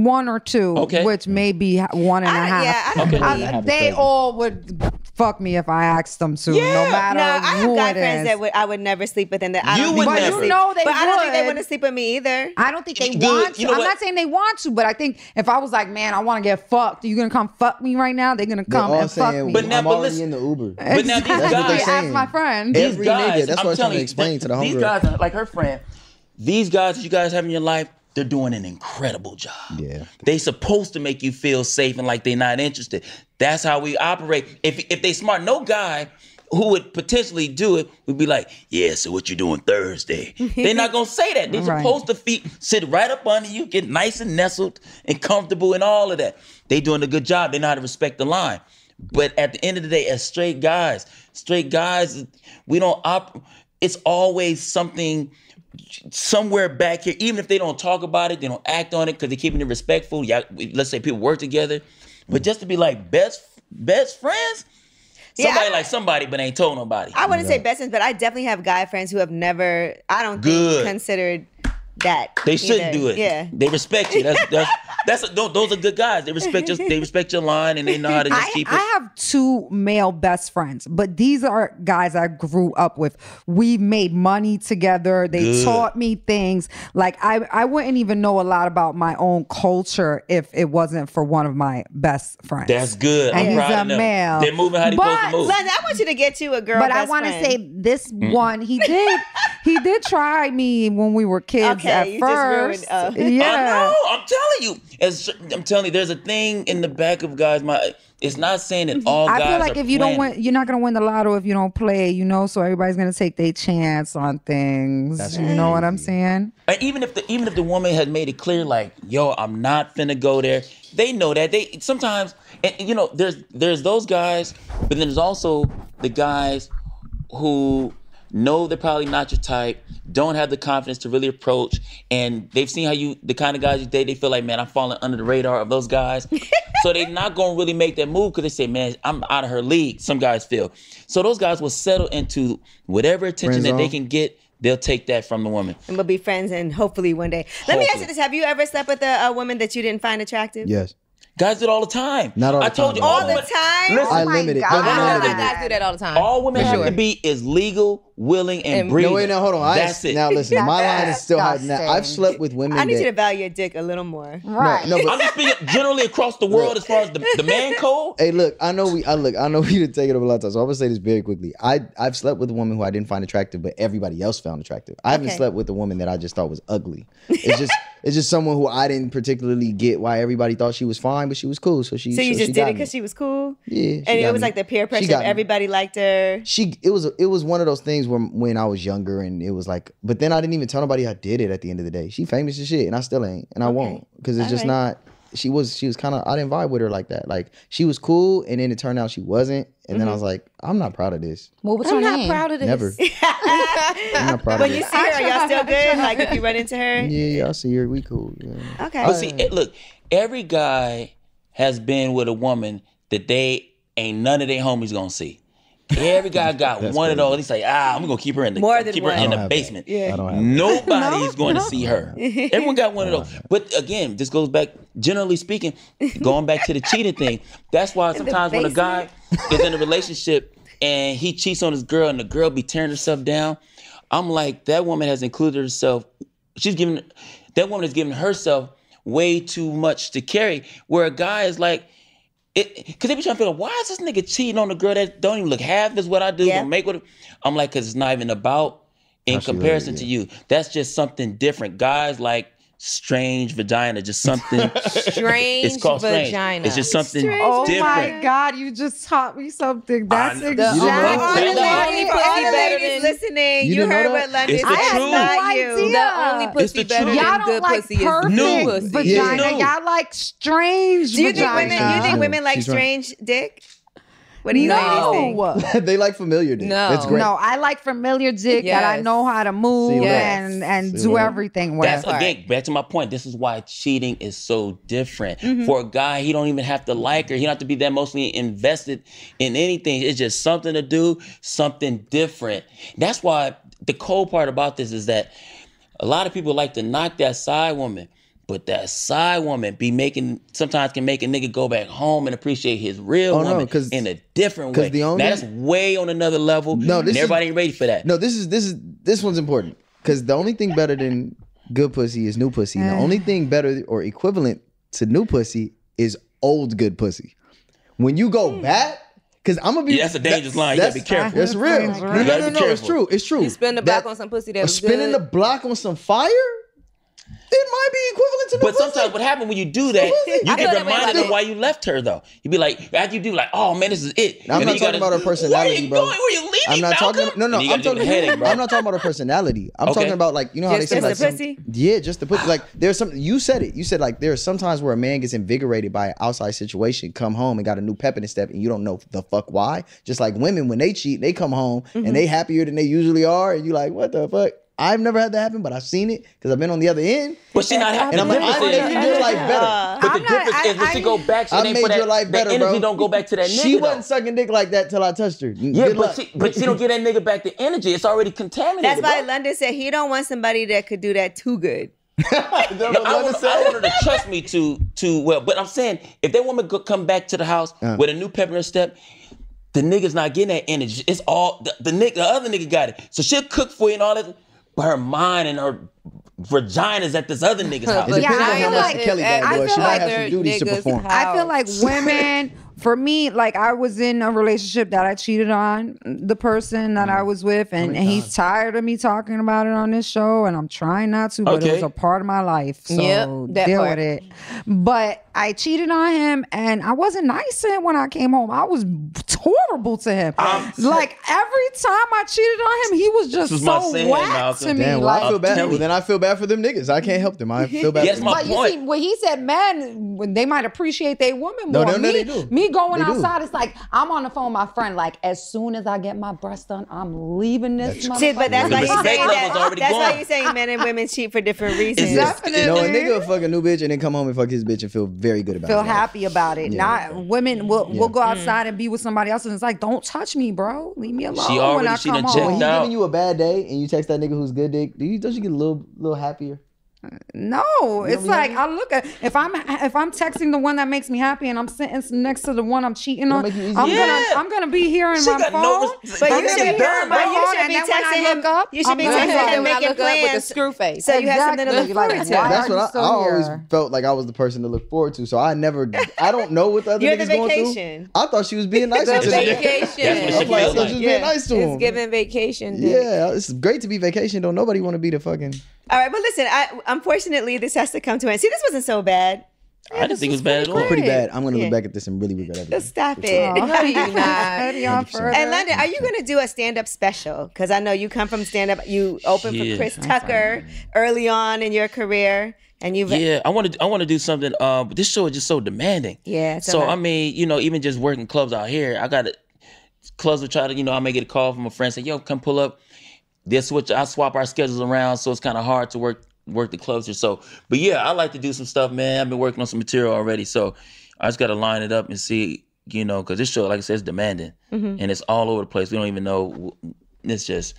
one or two, Okay. which may be ha- one and a I- half. yeah, I don't Okay. believe- I- they all would fuck me if I asked them to, no matter No, I have who guy it friends is. that would I would never sleep with, and that I You don't would think but they never. you know they But I don't think they would. want to sleep with me either. I don't think they Good. want to. You know I'm what? not saying they want to, but I think if I was like, man, I want to get fucked, you gonna come fuck me right now? They're gonna They're come all and fuck saying, me. But now- I'm but already listen- in the Uber. But now these That's what they're guys, saying. Ask my friend. These guys, nigga, that's I'm what I was trying telling to you, explain to the These homegirl. guys, are like her friend, these guys that you guys have in your life, they're doing an incredible job. Yeah. They supposed to make you feel safe and like they're not interested. That's how we operate. If if they smart, no guy who would potentially do it would be like, yeah, so what you doing Thursday? They're not gonna say that. They're Right. supposed to feet sit right up under you, get nice and nestled and comfortable and all of that. They doing a good job. They know how to respect the line. But at the end of the day, as straight guys, straight guys, we don't op. It's always something somewhere back here. Even if they don't talk about it, they don't act on it because they're keeping it respectful. Yeah, let's say people work together, but just to be like best best friends, Yeah, somebody I- like somebody, but ain't told nobody. I wouldn't say best friends, but I definitely have guy friends who have never, I don't Good. think, considered that. They shouldn't either. do it. Yeah. they respect you. That's that's that's those, those are good guys. They respect your they respect your line and they know how to just I, keep it. I have two male best friends, but these are guys I grew up with. We made money together. They Good. taught me things. Like I, I wouldn't even know a lot about my own culture if it wasn't for one of my best friends. that's good. And I'm he's proud a male. They're moving how they supposed But to move. London, I want you to get you a girl. but I want to say this one he did he did try me when we were kids Okay, at you just ruined, first. uh, yeah. I know. I'm telling you. As I'm telling you, there's a thing in the back of guys. My it's not saying that all I guys feel like are if you don't win, you're not gonna win the lotto if you don't play. You know, so everybody's gonna take their chance on things. That's you know what I'm saying? And even if the even if the woman had made it clear, like, yo, I'm not finna go there. They know that. They sometimes, and you know, there's there's those guys, but then there's also the guys who know they're probably not your type, don't have the confidence to really approach, and they've seen how you the kind of guys you date. They feel like, man, I'm falling under the radar of those guys, so they're not gonna really make that move because they say, man, I'm out of her league. Some guys feel so those guys will settle into whatever attention Friend that they can get. They'll take that from the woman. and we'll be friends and hopefully one day. Let me ask you this: Have you ever slept with a, a woman that you didn't find attractive? Yes. Guys do it all the time. Not all I the told time. you All all the time. Listen, oh I my limited. God. No, no, no, I no, feel like guys do that all the time. all women For have sure. to be is legal, willing, and, And- breathing. No, wait, no, hold on. I That's it. Now listen, my line is still hot. Now. I've slept with women I need that you to value your dick a little more. Right. no, but I'm just speaking generally across the world as far as the, the man code. Hey, look, I know we, I look, I know we didn't take it over a lot of times. so I'm gonna say this very quickly. I, I've slept with a woman who I didn't find attractive, but everybody else found attractive. I haven't Okay. slept with a woman that I just thought was ugly. It's just, it's just someone who I didn't particularly get why everybody thought she was fine, but she was cool. So she, So you so just she did it because she was cool. Yeah, she and got it was me. like the peer pressure. got of. Everybody liked her. she it was it was one of those things where when I was younger and it was like but then I didn't even tell nobody I did it at the end of the day. She famous as shit and I still ain't and I won't because it's All just right. not she was she was kind of I didn't vibe with her like that. Like she was cool and then it turned out she wasn't and then I mm-hmm. was like I'm not proud of this. What was I'm her not name? proud of this. Never. I'm not proud When of you this. see her, y'all still good? Like if you run into her. Yeah, yeah, I see her. We cool. Yeah. Okay. But see, it, look, every guy has been with a woman that they ain't none of their homies gonna see. Every guy got That's one of those. He's like, ah, I'm gonna keep her in the More than keep one. her I in the basement. that. I don't have that. Nobody's going to see her. Everyone got one of those. But again, this goes back, generally speaking, going back to the cheating thing. That's why sometimes when a guy is in a relationship and he cheats on his girl and the girl be tearing herself down, I'm like, that woman has included herself. She's giving that woman is giving herself way too much to carry. Where a guy is like, it because they be trying to figure out why is this nigga cheating on a girl that don't even look half as what I do, Yeah. gonna make with her. I'm like, cause it's not even about in How she look, comparison yeah. to you. That's just something different. Guys like strange vagina, just something Strange it's called strange. vagina. It's just something Oh different. my God! You just taught me something. That's know. exactly. You didn't know that? the The ladies, only all pussy the better ladies than- listening, You you, heard what London It's said. the It's truth. not No you. idea. The only pussy the better than Y'all don't good like pussy is perfect new New. pussy. vagina. Yeah. Y'all like strange Do you think vagina. women? You think women like she's right. strange dick? What do you ladies think? They like familiar dick. No. That's great. No, I like familiar dick that I know how to move See that? and and See do that? everything with. That's again back to my point. This is why cheating is so different. Mm-hmm. For a guy, he don't even have to like her. He don't have to be that emotionally invested in anything. It's just something to do, something different. That's why the cold part about this is that a lot of people like to knock that side woman. But that side woman be making sometimes can make a nigga go back home and appreciate his real Oh, no, in a different way. the only- Now, that's way on another level. No, and this is- everybody ain't ready for that. No, this is this is this one's important because the only thing better than good pussy is new pussy. The only mm. thing better or equivalent to new pussy is old good pussy. When you go mm. back, because I'm gonna be Yeah, that's a dangerous line. You gotta be careful. That's real. That's No, right. no, You gotta no, be no. It's true. It's true. You spin the block That- on some pussy that or was spinning good. the block on some fire. It might be equivalent to new But pussy. sometimes what happens when you do that, you I get reminded of why you left her though. you'd be like, after you do like, oh man, this is it. I'm And then not you talking about her personality, Where you bro. going? Where you leaving? I'm not talking. No, no. I'm talking. the headache, bro. I'm not talking about her personality. I'm Okay. talking about like you know how Just they say the like pussy? some- yeah, just the pussy. Like there's some. You said it. You said like there's sometimes where a man gets invigorated by an outside situation, come home and got a new pep in his step, and you don't know the fuck why. Just like women when they cheat, they come home and mm-hmm. they happier than they usually are, and you like what the fuck. I've never had that happen, but I've seen it because I've been on the other end. But she not happy. And I'm the like, I made your life better. Uh, but the I'm not- difference I- is when she go back, she I ain't made for that, your life better, the energy bro. don't go back to that nigga. She wasn't sucking dick like that till I touched her. Yeah, Good but luck. she, but she don't get that nigga back the energy. It's already contaminated. That's why bro. London said he don't want somebody that could do that too good. No, I, want, I want her to trust me to to well, but I'm saying if that woman go, come back to the house Uh. with a new pep in step, the nigga's not getting that energy. It's all the, the nigga, the other nigga got it. So she'll cook for you and all that, but her mind and her vagina's at this other nigga's house. It Yeah, depends I on how feel much like- the eh, Kelly I bad feel boy. She might like have some duties to niggas' perform. I feel like women for me, like I was in a relationship that I cheated on the person that Mm. I was with, and, and he's tired of me talking about it on this show, and I'm trying not to, but it was a part of my life. So Yep, that deal part. with it. But I cheated on him, and I wasn't nice to him when I came home. I was horrible to him. like every time I cheated on him, he was just This is my so saying, whack Malcolm. to me. Damn, well, like, I feel bad. Well, then I feel bad for them niggas. I can't help them. I feel bad. Yes, for my them. but you point. see, when he said men, when they might appreciate their woman No, more. no, no, me, they do. me going They do. outside, it's like I'm on the phone with my friend. Like as soon as I get my breast done, I'm leaving this. That's- See, but that's The why you're saying level's that. already That's why you're saying men and women cheat for different reasons. just- Definitely. No, a nigga will fuck a new bitch and then come home and fuck his bitch and feel very good about feel it. Feel happy about it. Yeah. Not women mm-hmm. will Yeah. will go mm. outside and be with somebody else, and it's like, don't touch me, bro. Leave me alone. when already- I she come done When home. he out. giving you a bad day and you text that nigga who's good dick, do you don't you get a little little happier? No, it's like happy? I look at if I'm if I'm texting the one that makes me happy and I'm sitting next to the one I'm cheating on, make you easy. I'm Yeah. gonna I'm gonna be here in She my got no phone. res- But you should, be here in my you phone, should and be then when I texting look him. up, you should be I'm texting him, Then when making look up with a screw face. So you have something to look forward Like, to. why That's what I, still I always here? felt like I was the person to look forward to. So I never, I don't know what the other You're the niggas going vacation. through. I thought she was being nice to the nigga. vacation. That's I'm should like, I feel thought she was being nice to him. It's giving vacation. Yeah, it's great to be vacation. Don't nobody want to be the fucking. All right, but listen. I, unfortunately, this has to come to an end. See, this wasn't so bad. I didn't think it was bad at all. Pretty bad. I'm gonna Yeah. look back at this and really regret everything. Just stop it. sure. No, you not. Heading on 100%. further. And London, are you going to do a stand-up special? Because I know you come from stand-up. You opened Yeah. for Chris Tucker early on in your career, and you've Yeah, I want to. I want to do something. Uh, but this show is just so demanding. Yeah, So lot. I mean, you know, even just working clubs out here, I got to clubs will try to, you know, I may get a call from a friend say, "Yo, come pull up." They switch. I swap our schedules around, so it's kind of hard to work work the clubs here. So, but yeah, I like to do some stuff, man. I've been working on some material already, so I just got to line it up and see, you know, because this show, like I said, is demanding Mm-hmm. and it's all over the place. We don't even know. It's just,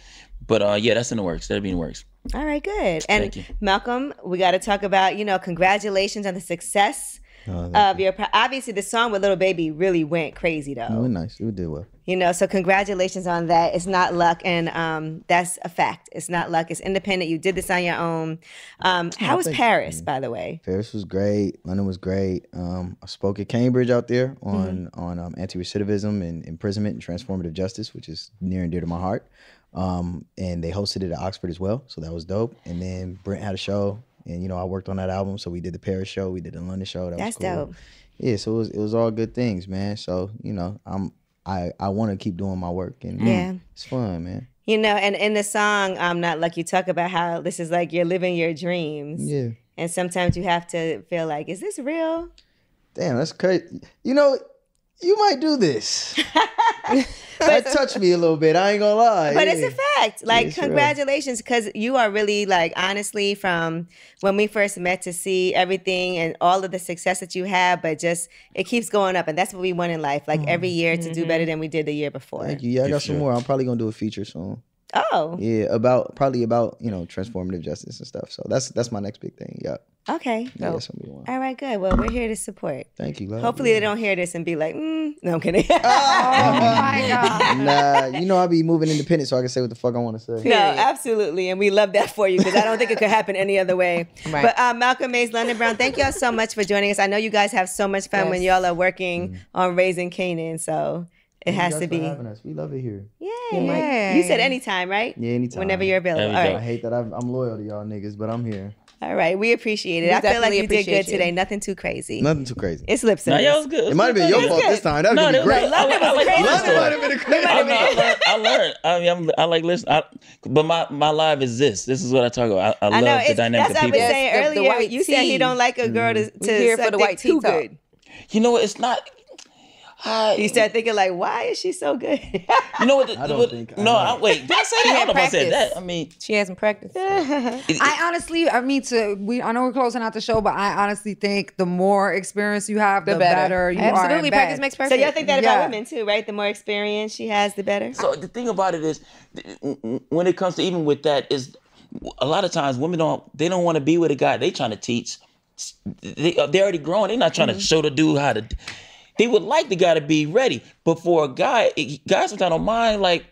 but uh, yeah, that's in the works. That'll be in the works. All right, good. And Thank you. Malcolm, we got to talk about, you know, congratulations on the success Oh, of your. Pro- Obviously, the song with Lil Baby really went crazy, though. It was nice. It did well. You know, so congratulations on that. It's not luck, and um, that's a fact. It's not luck. It's independent. You did this on your own. Um, how was Paris, by the way? Paris was great. London was great. Um, I spoke at Cambridge out there on Mm-hmm. on um, anti-recidivism and imprisonment and transformative justice, which is near and dear to my heart. Um, and they hosted it at Oxford as well, so that was dope. And then Brent had a show, and you know I worked on that album, so we did the Paris show, we did the London show. That That's was cool. dope. Yeah, so it was it was all good things, man. So you know I'm I I want to keep doing my work, and Yeah. it's fun, man. You know, and in the song, I'm not lucky. You talk about how this is like you're living your dreams. Yeah. And sometimes you have to feel like, is this real? Damn, that's crazy. You know, you might do this. that touched me a little bit. I ain't gonna lie. But it's a fact. Like, it's real. congratulations, because you are really like honestly from when we first met to see everything and all of the success that you have, but just it keeps going up, and that's what we want in life. Like every mm-hmm. year to do better mm-hmm. than we did the year before. Thank you. Yeah, I Yeah, got some more. I'm probably gonna do a feature soon. Oh, Yeah, about probably about you know transformative justice and stuff. So that's that's my next big thing. Yeah, okay. yeah that's gonna be. All right, good. Well, we're here to support. Thank you. love. Hopefully, they don't hear this and be like, mm. "No, I'm kidding." oh my god. Nah, you know I'll be moving independent, so I can say what the fuck I want to say. No, absolutely, and we love that for you because I don't think it could happen any other way. Right. But uh, Malcolm Mays, London Brown, thank y'all so much for joining us. I know you guys have so much fun when y'all are working on raising Kanan, so it has to Thank be. having us. We love it here. Yeah, Yay. You said anytime, right? Yeah, anytime. Whenever you're available. There we I hate that I'm, I'm loyal to y'all niggas, but I'm here. All right. We appreciate it. We I feel like you did good you. today. Nothing too crazy. Nothing too crazy. It's lip Nah, service. yeah, it was good. It might have been your fault good. this time. That No, would that be was great. I, I, I like crazy. listening. London might have been a crazy. I, know, I learned. I learned. I mean, I'm, I like listening. I, but my my live is this. This is what I talk about. I, I, I know. love the It's, dynamic that's of what I was people. saying Yes, the- the earlier. white you said he tea. don't like a girl to, mm-hmm. to here for the white too good. You know what? It's not. I, You start thinking like, why is she so good? you know what? The, I don't what- think- I no, know. I, wait. Did I say that? I don't know if I said that. I mean, She hasn't practiced. I honestly, I mean, to we, I know we're closing out the show, but I honestly think the more experience you have, the, better. you are. Absolutely, in practice bed. makes so y'all think that Yeah. about women too, right? The more experience she has, the better. So the thing about it is, when it comes to even with that, is a lot of times women don't they don't want to be with a guy they trying to teach. They uh, they already grown. They're not trying to mm-hmm. show the dude how to. They would like the guy to be ready, but for a guy, it- guys sometimes don't mind like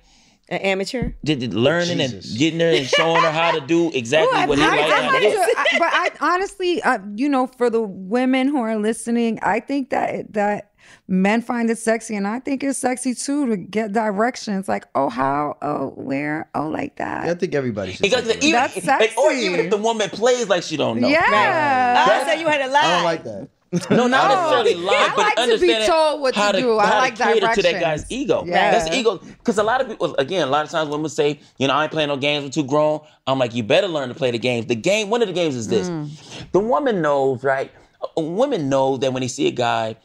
An amateur. did- did learning Jesus. and getting there and showing her how to do exactly what he I, likes. I how to have do. but I honestly, uh, you know, for the women who are listening, I think that that men find it sexy, and I think it's sexy too to get directions. Like, oh, how? Oh, where? Oh, like that. I think everybody should. Because take even, that. That's Or even if the woman plays like she don't know. yeah. Oh, so you had a lie. I don't like that. No, not No. necessarily lie, I but like to be told what to how to, do. I like to cater to that guy's ego. Yeah. That's ego. Because a lot of people, again, a lot of times women say, you know, I ain't playing no games. I'm too grown. I'm like, you better learn to play the games. The game, one of the games is this. Mm. The woman knows, right? Women know that when they see a guy,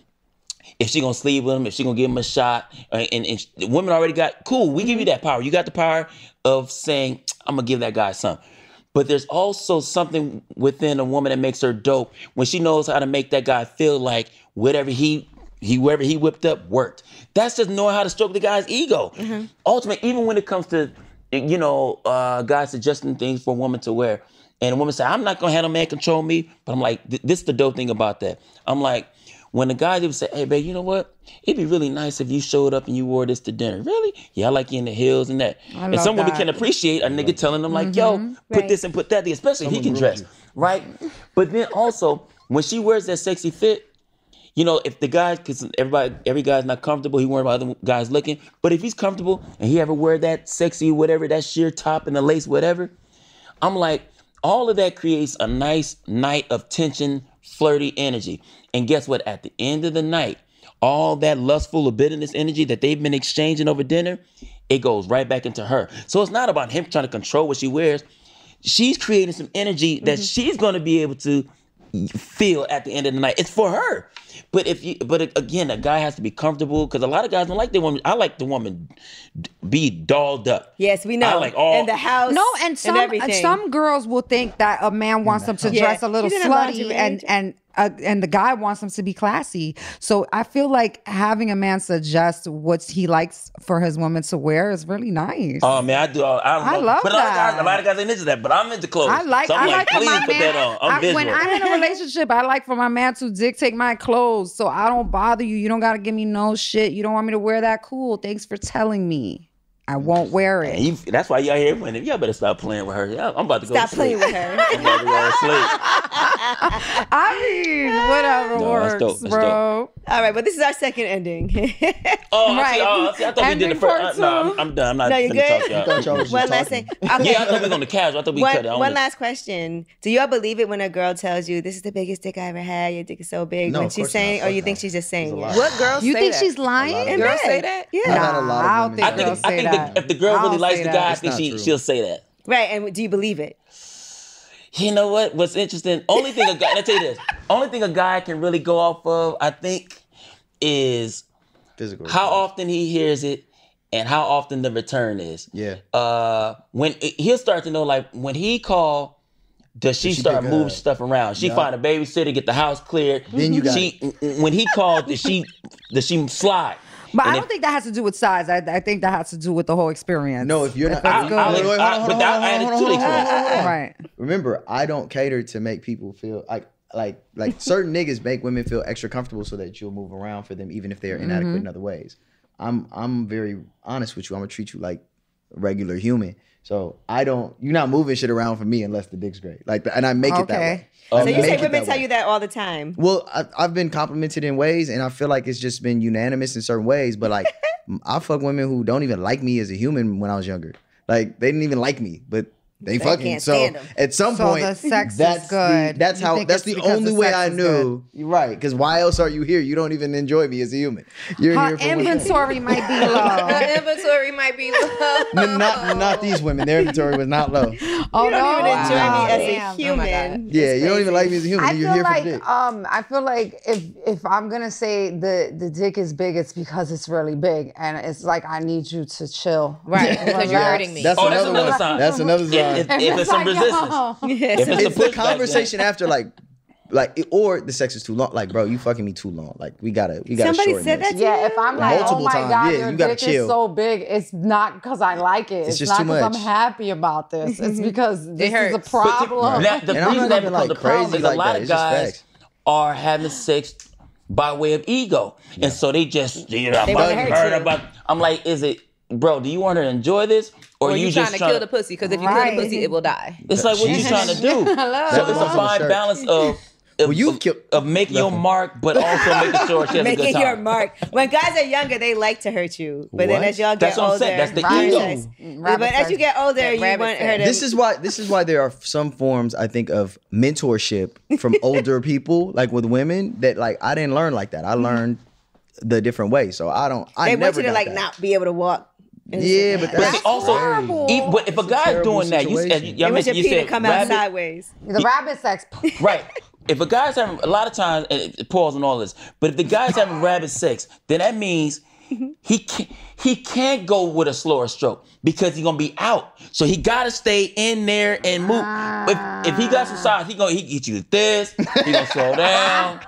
if she gonna sleep with him, if she gonna give him a shot, and, and the women already got cool. We give you that power. You got the power of saying, "I'm gonna give that guy something." But there's also something within a woman that makes her dope when she knows how to make that guy feel like whatever he he wherever he whipped up worked. That's just knowing how to stroke the guy's ego. Ultimately, even when it comes to you know uh, guys suggesting things for a woman to wear, and a woman say, "I'm not gonna have no man control me," but I'm like, th- this is the dope thing about that. I'm like. When the guys would say, "Hey, babe, you know what? It'd be really nice if you showed up and you wore this to dinner." Really? Yeah, I like you in the heels and that. and love some women can appreciate a nigga telling them like, "Yo, mm-hmm. put Right. this and put that," there, especially if he can dress, groomed right? But then also when she wears that sexy fit, you know, if the guy, because everybody, every guy's not comfortable, he worried about other guys looking. But if he's comfortable and he ever wear that sexy whatever, that sheer top and the lace whatever, I'm like, all of that creates a nice night of tension, flirty energy. And guess what? At the end of the night, all that lustful bitterness energy that they've been exchanging over dinner, it goes right back into her. So it's not about him trying to control what she wears. She's creating some energy that mm-hmm. she's going to be able to feel at the end of the night. It's for her. But if you, but again, a guy has to be comfortable because a lot of guys don't like the woman. I like the woman be dolled up. Yes, we know. I like all in the house. No, and some everything. some girls will think that a man wants them to Yeah. dress a little You did a slutty, and and uh, and the guy wants them to be classy. So I feel like having a man suggest what he likes for his woman to wear is really nice. Oh man, I do. All, I, I love, love but a lot of guys, that. a lot of guys ain't into that. But I'm into clothes. I like So I'm I like, for please put man. that on. I'm I- when I'm in a relationship, I like for my man to dictate my clothes, so I don't bother you. You don't gotta give me no shit. You don't want me to wear that? Cool. Thanks for telling me. I won't wear it. And you, that's why y'all here winning. Y'all better stop playing with her. Yeah, I'm about to go Stop to sleep. playing with her. I'm about to go to sleep. I mean, whatever No, that's works, dope. That's bro. All right, but this is our second ending. Oh, Right. I, see, oh, see, I thought we did the first. part Uh, no, I'm. I'm done. I'm not No, you finna good? talk y'all. thought y'all was just one last thing. Okay. Yeah, I thought we was on the casual. I thought we one, cut it. I one wanna- last question. Do y'all believe it when a girl tells you this is the biggest dick I ever had? Your dick is so big. No, when of she's saying, not. or you Fuck think she's just saying it? What girls You say think that? she's lying? lot of In Girls say that? Yeah. I've had a lot of I don't women- I think, girls I say think that. the, if the girl I really likes say the guy, I think she true. she'll say that. Right, and do you believe it? You know what? What's interesting? Only thing a guy. Let's tell you this. Only thing a guy can really go off of, I think, is Physical. how often he hears it and how often the return is. Yeah. Uh, when he'll start to know, like when he call, does she, she start pick moving up? stuff around? She Yeah. find a babysitter, get the house cleared. Then you got she when he called, does she does she slide? But And I don't if- think that has to do with size. I, I think that has to do with the whole experience. No, if you're not. it's I- good. I- Wait, wait, hold on, hold but that- right. Remember, I don't cater to make people feel like like like certain niggas make women feel extra comfortable so that you'll move around for them even if they are mm-hmm. inadequate in other ways. I'm I'm very honest with you. I'm gonna treat you like a regular human. So I don't. You're not moving shit around for me unless the dick's great. Like, and I make it that way. I So you say women tell way. you that all the time. Well, I, I've been complimented in ways, and I feel like it's just been unanimous in certain ways. But like, I fuck women who don't even like me as a human when I was younger. Like, they didn't even like me, but they, fucking. So at some So point, the sex is that's good. The, that's You how. That's the only the way I knew. You're right. Because why else are you here? You don't even enjoy me as a human. You're Her here inventory might be low. The inventory might be low. No, not not these women. Their inventory was not low. Oh You don't even enjoy Wow. me as Damn. a Oh human. Yeah, It's you don't even like me as a human. I You're feel here for like the dick. um I feel like if if I'm gonna say the the dick is big, it's because it's really big, and it's like I need you to chill. Right, because you're hurting me. That's Oh, another another one. sign. That's another sign. If, if, if it's some like, resistance, yo. if it's, it's a the pushback, conversation after like like it- or the sex is too long like bro you fucking me too long like we gotta we gotta Somebody shorten said this. that to Yeah, you? if I'm like, oh Multiple oh my times. god, Yeah, your you gotta dick chill. is so big, it's not because I like it. It's, just not too because I'm happy about this. It's mm-hmm. because this is a hurts. problem. Now, the And reason that even, becomes like, a problem is like a lot that. of guys are having sex by way of ego, and so they just you know, I'm hurt hurt about. I'm like, is it, bro? Do you want to enjoy this, or, Or you, you just trying to kill the pussy? Because if you kill the pussy, it will die. It's like what you Jesus. trying to do. So it's a That was on the fine shirt. balance of of, Well, you've of, of making your mark, but also making sure she has a good Making time. your mark. When guys are younger, they like to hurt you, but then as y'all get That's what I'm older. That's the Rabbit ego. sex. But Rabbit as you get older, you want her to. this is why this is why there are some forms I think of mentorship from older people, like with women, that like I didn't learn like that. I mm-hmm. learned the different way. So I don't. I they never want you to like that. not be able to walk. Yeah, but But that's also, horrible. e- but if a guy's terrible doing that, you, as situation. you, They y'all want your you pee to said come out sideways. The rabbit sex. Right. If a guy's having a lot of times, it- pause on all this, but if the guy's having rabbit sex, then that means he can't, he can't go with a slower stroke because he's gonna be out. So he gotta stay in there and move. If, if he got some ah. size, he gonna he get you this. He gonna slow down,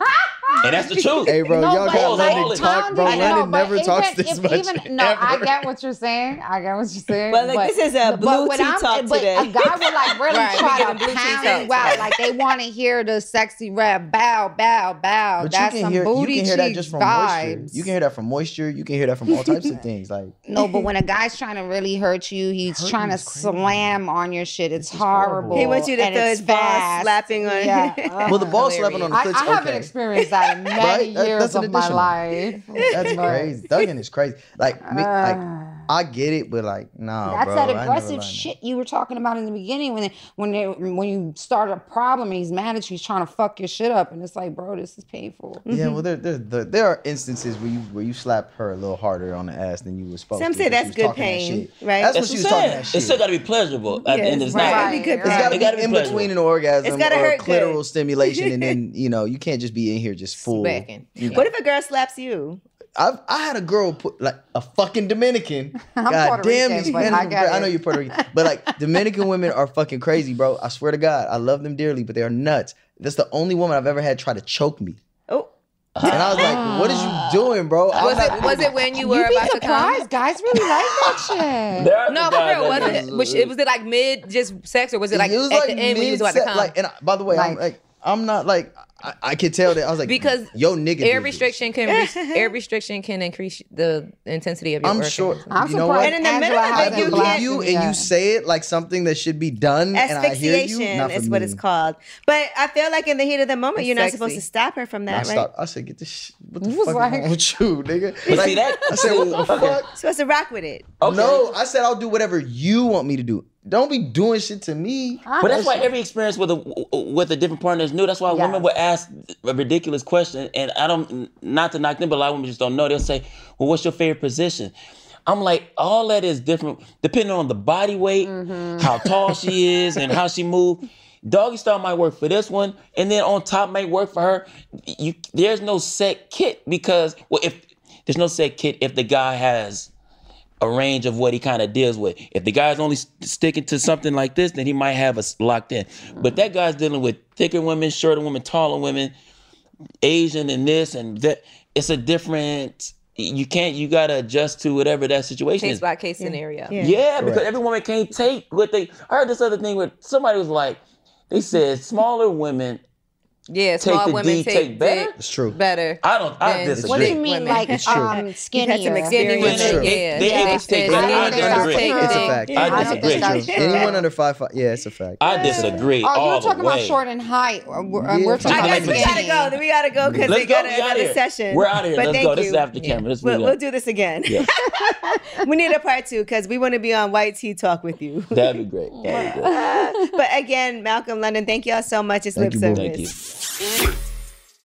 and that's the truth. Hey, bro, y'all but got like, Lennon talk, bro. pounding- no, Lennon but never even talks this if much. Even, no, I get what you're saying. I get what you're saying. But, like, this is a but blue when tea I'm- talk but today. A guy will like really Right, try to blue tea pound talk you out. Like they want to hear the sexy rap bow, bow, bow. But you That's can some hear you can hear that just from vibes. moisture. You can hear that from moisture. You can hear that from all types of things. Like No, but when a guy's trying to really hurt you, he's Hurting trying to crazy. slam on your shit. It's is horrible. horrible. He wants you to and throw his balls slapping on- Yeah. well, the ball slapping on the I, foot's I haven't okay. experienced that in many Right? Years that's of my life. That's But crazy. Thugging is crazy. Like me, like uh. I get it, but like nah, That's bro. that aggressive learned that. shit you were talking about in the beginning when they, when they, when you start a problem and he's mad at you, he's trying to fuck your shit up, and it's like, bro, this is painful. Yeah, mm-hmm. well, there, there, there, there are instances where you where you slap her a little harder on the ass than you were supposed Some to. Some say that's good talking that pain, right? That's, That's what she was I'm talking saying. that shit. It's still gotta be pleasurable at the end of the right. night. Gotta be good It's pain. got to It gotta be be in pleasurable. between an orgasm It's gotta or hurt good. clitoral stimulation, and then you know you can't just be in here just full. Smacking. You know. What if a girl slaps you? I've, I had a girl put like a fucking Dominican. I'm God Puerto damn Rican, these but I from- I know it. you're Puerto Rican, but like Dominican women are fucking crazy, bro. I swear to God, I love them dearly, but they are nuts. That's the only woman I've ever had try to choke me, Oh, and I was like, "What is you doing, bro?" I'm Was not- it was it when you were You'd be about to come? surprised, guys really like that shit. No, some for real, was just- it? Was, it was it like mid just sex or was it like it was at like the end when you was about to come? Like, and I, by the way, I'm Like- like, I'm not like I, I could tell that I was like Because yo nigga air did restriction can re- air restriction can increase the intensity of your I'm orgasm. sure. I'm you know surprised what? And in the Angela middle of it, I hasn't you believe you, me and you say it like something that should be done, and I hear you. asphyxiation Not is what me. it's called. But I feel like in the heat of the moment, It's you're not supposed to stop her from I that, right? stopped. I said, "Get this. Sh- what the fuck like- wrong with you, nigga?" You Like, see that? I said, "What the fuck?" supposed to rock with it. Okay. No, I said I'll do whatever you want me to do. Don't be doing shit to me. But that's why every experience with a with a different partner is new. That's why Yes. women would ask a ridiculous question, and I don't not to knock them, but a lot of women just don't know. They'll say, "Well, what's your favorite position?" I'm like, all that is different depending on the body weight, how tall she is, and how she move. Doggy style might work for this one, and then on top might work for her. You there's no set kit because well, if there's no set kit if the guy has a range of what he kind of deals with. If the guy's only sticking to something like this, then he might have us locked in. But that mm-hmm. guy's dealing with thicker women, shorter women, taller women, Asian and this and that. It's a different. You can't. You gotta adjust to whatever that situation Case is. by case scenario. Yeah. Yeah, because every woman can't take what they. I heard this other thing where somebody was like, they said smaller women. Yeah, small the women D, take, take better? It's true. better. I don't. I disagree. What do you mean, women. like It's true. um, skinnier? some experience. Skinny women, It's true. yeah. They- yeah, they- it's- they- it's- I skinny disagree. take It's a fact. I I disagree. think that's true. Anyone under five five, yeah, it's a fact. I disagree. Oh, all you're the talking way. about short and height. We're, Yeah, we're talking I sure. about we gotta go. Then we gotta go because Let's they go. got We out another here. session. We're out of here. But Let's thank go. This is after camera. We'll, move we'll on. do this again. We need a part two because we want to be on White Tea Talk with you. that'd be great. That'd be great. but again, Malcolm London, thank y'all so much. It's Thank lip service. Thank you. Eat.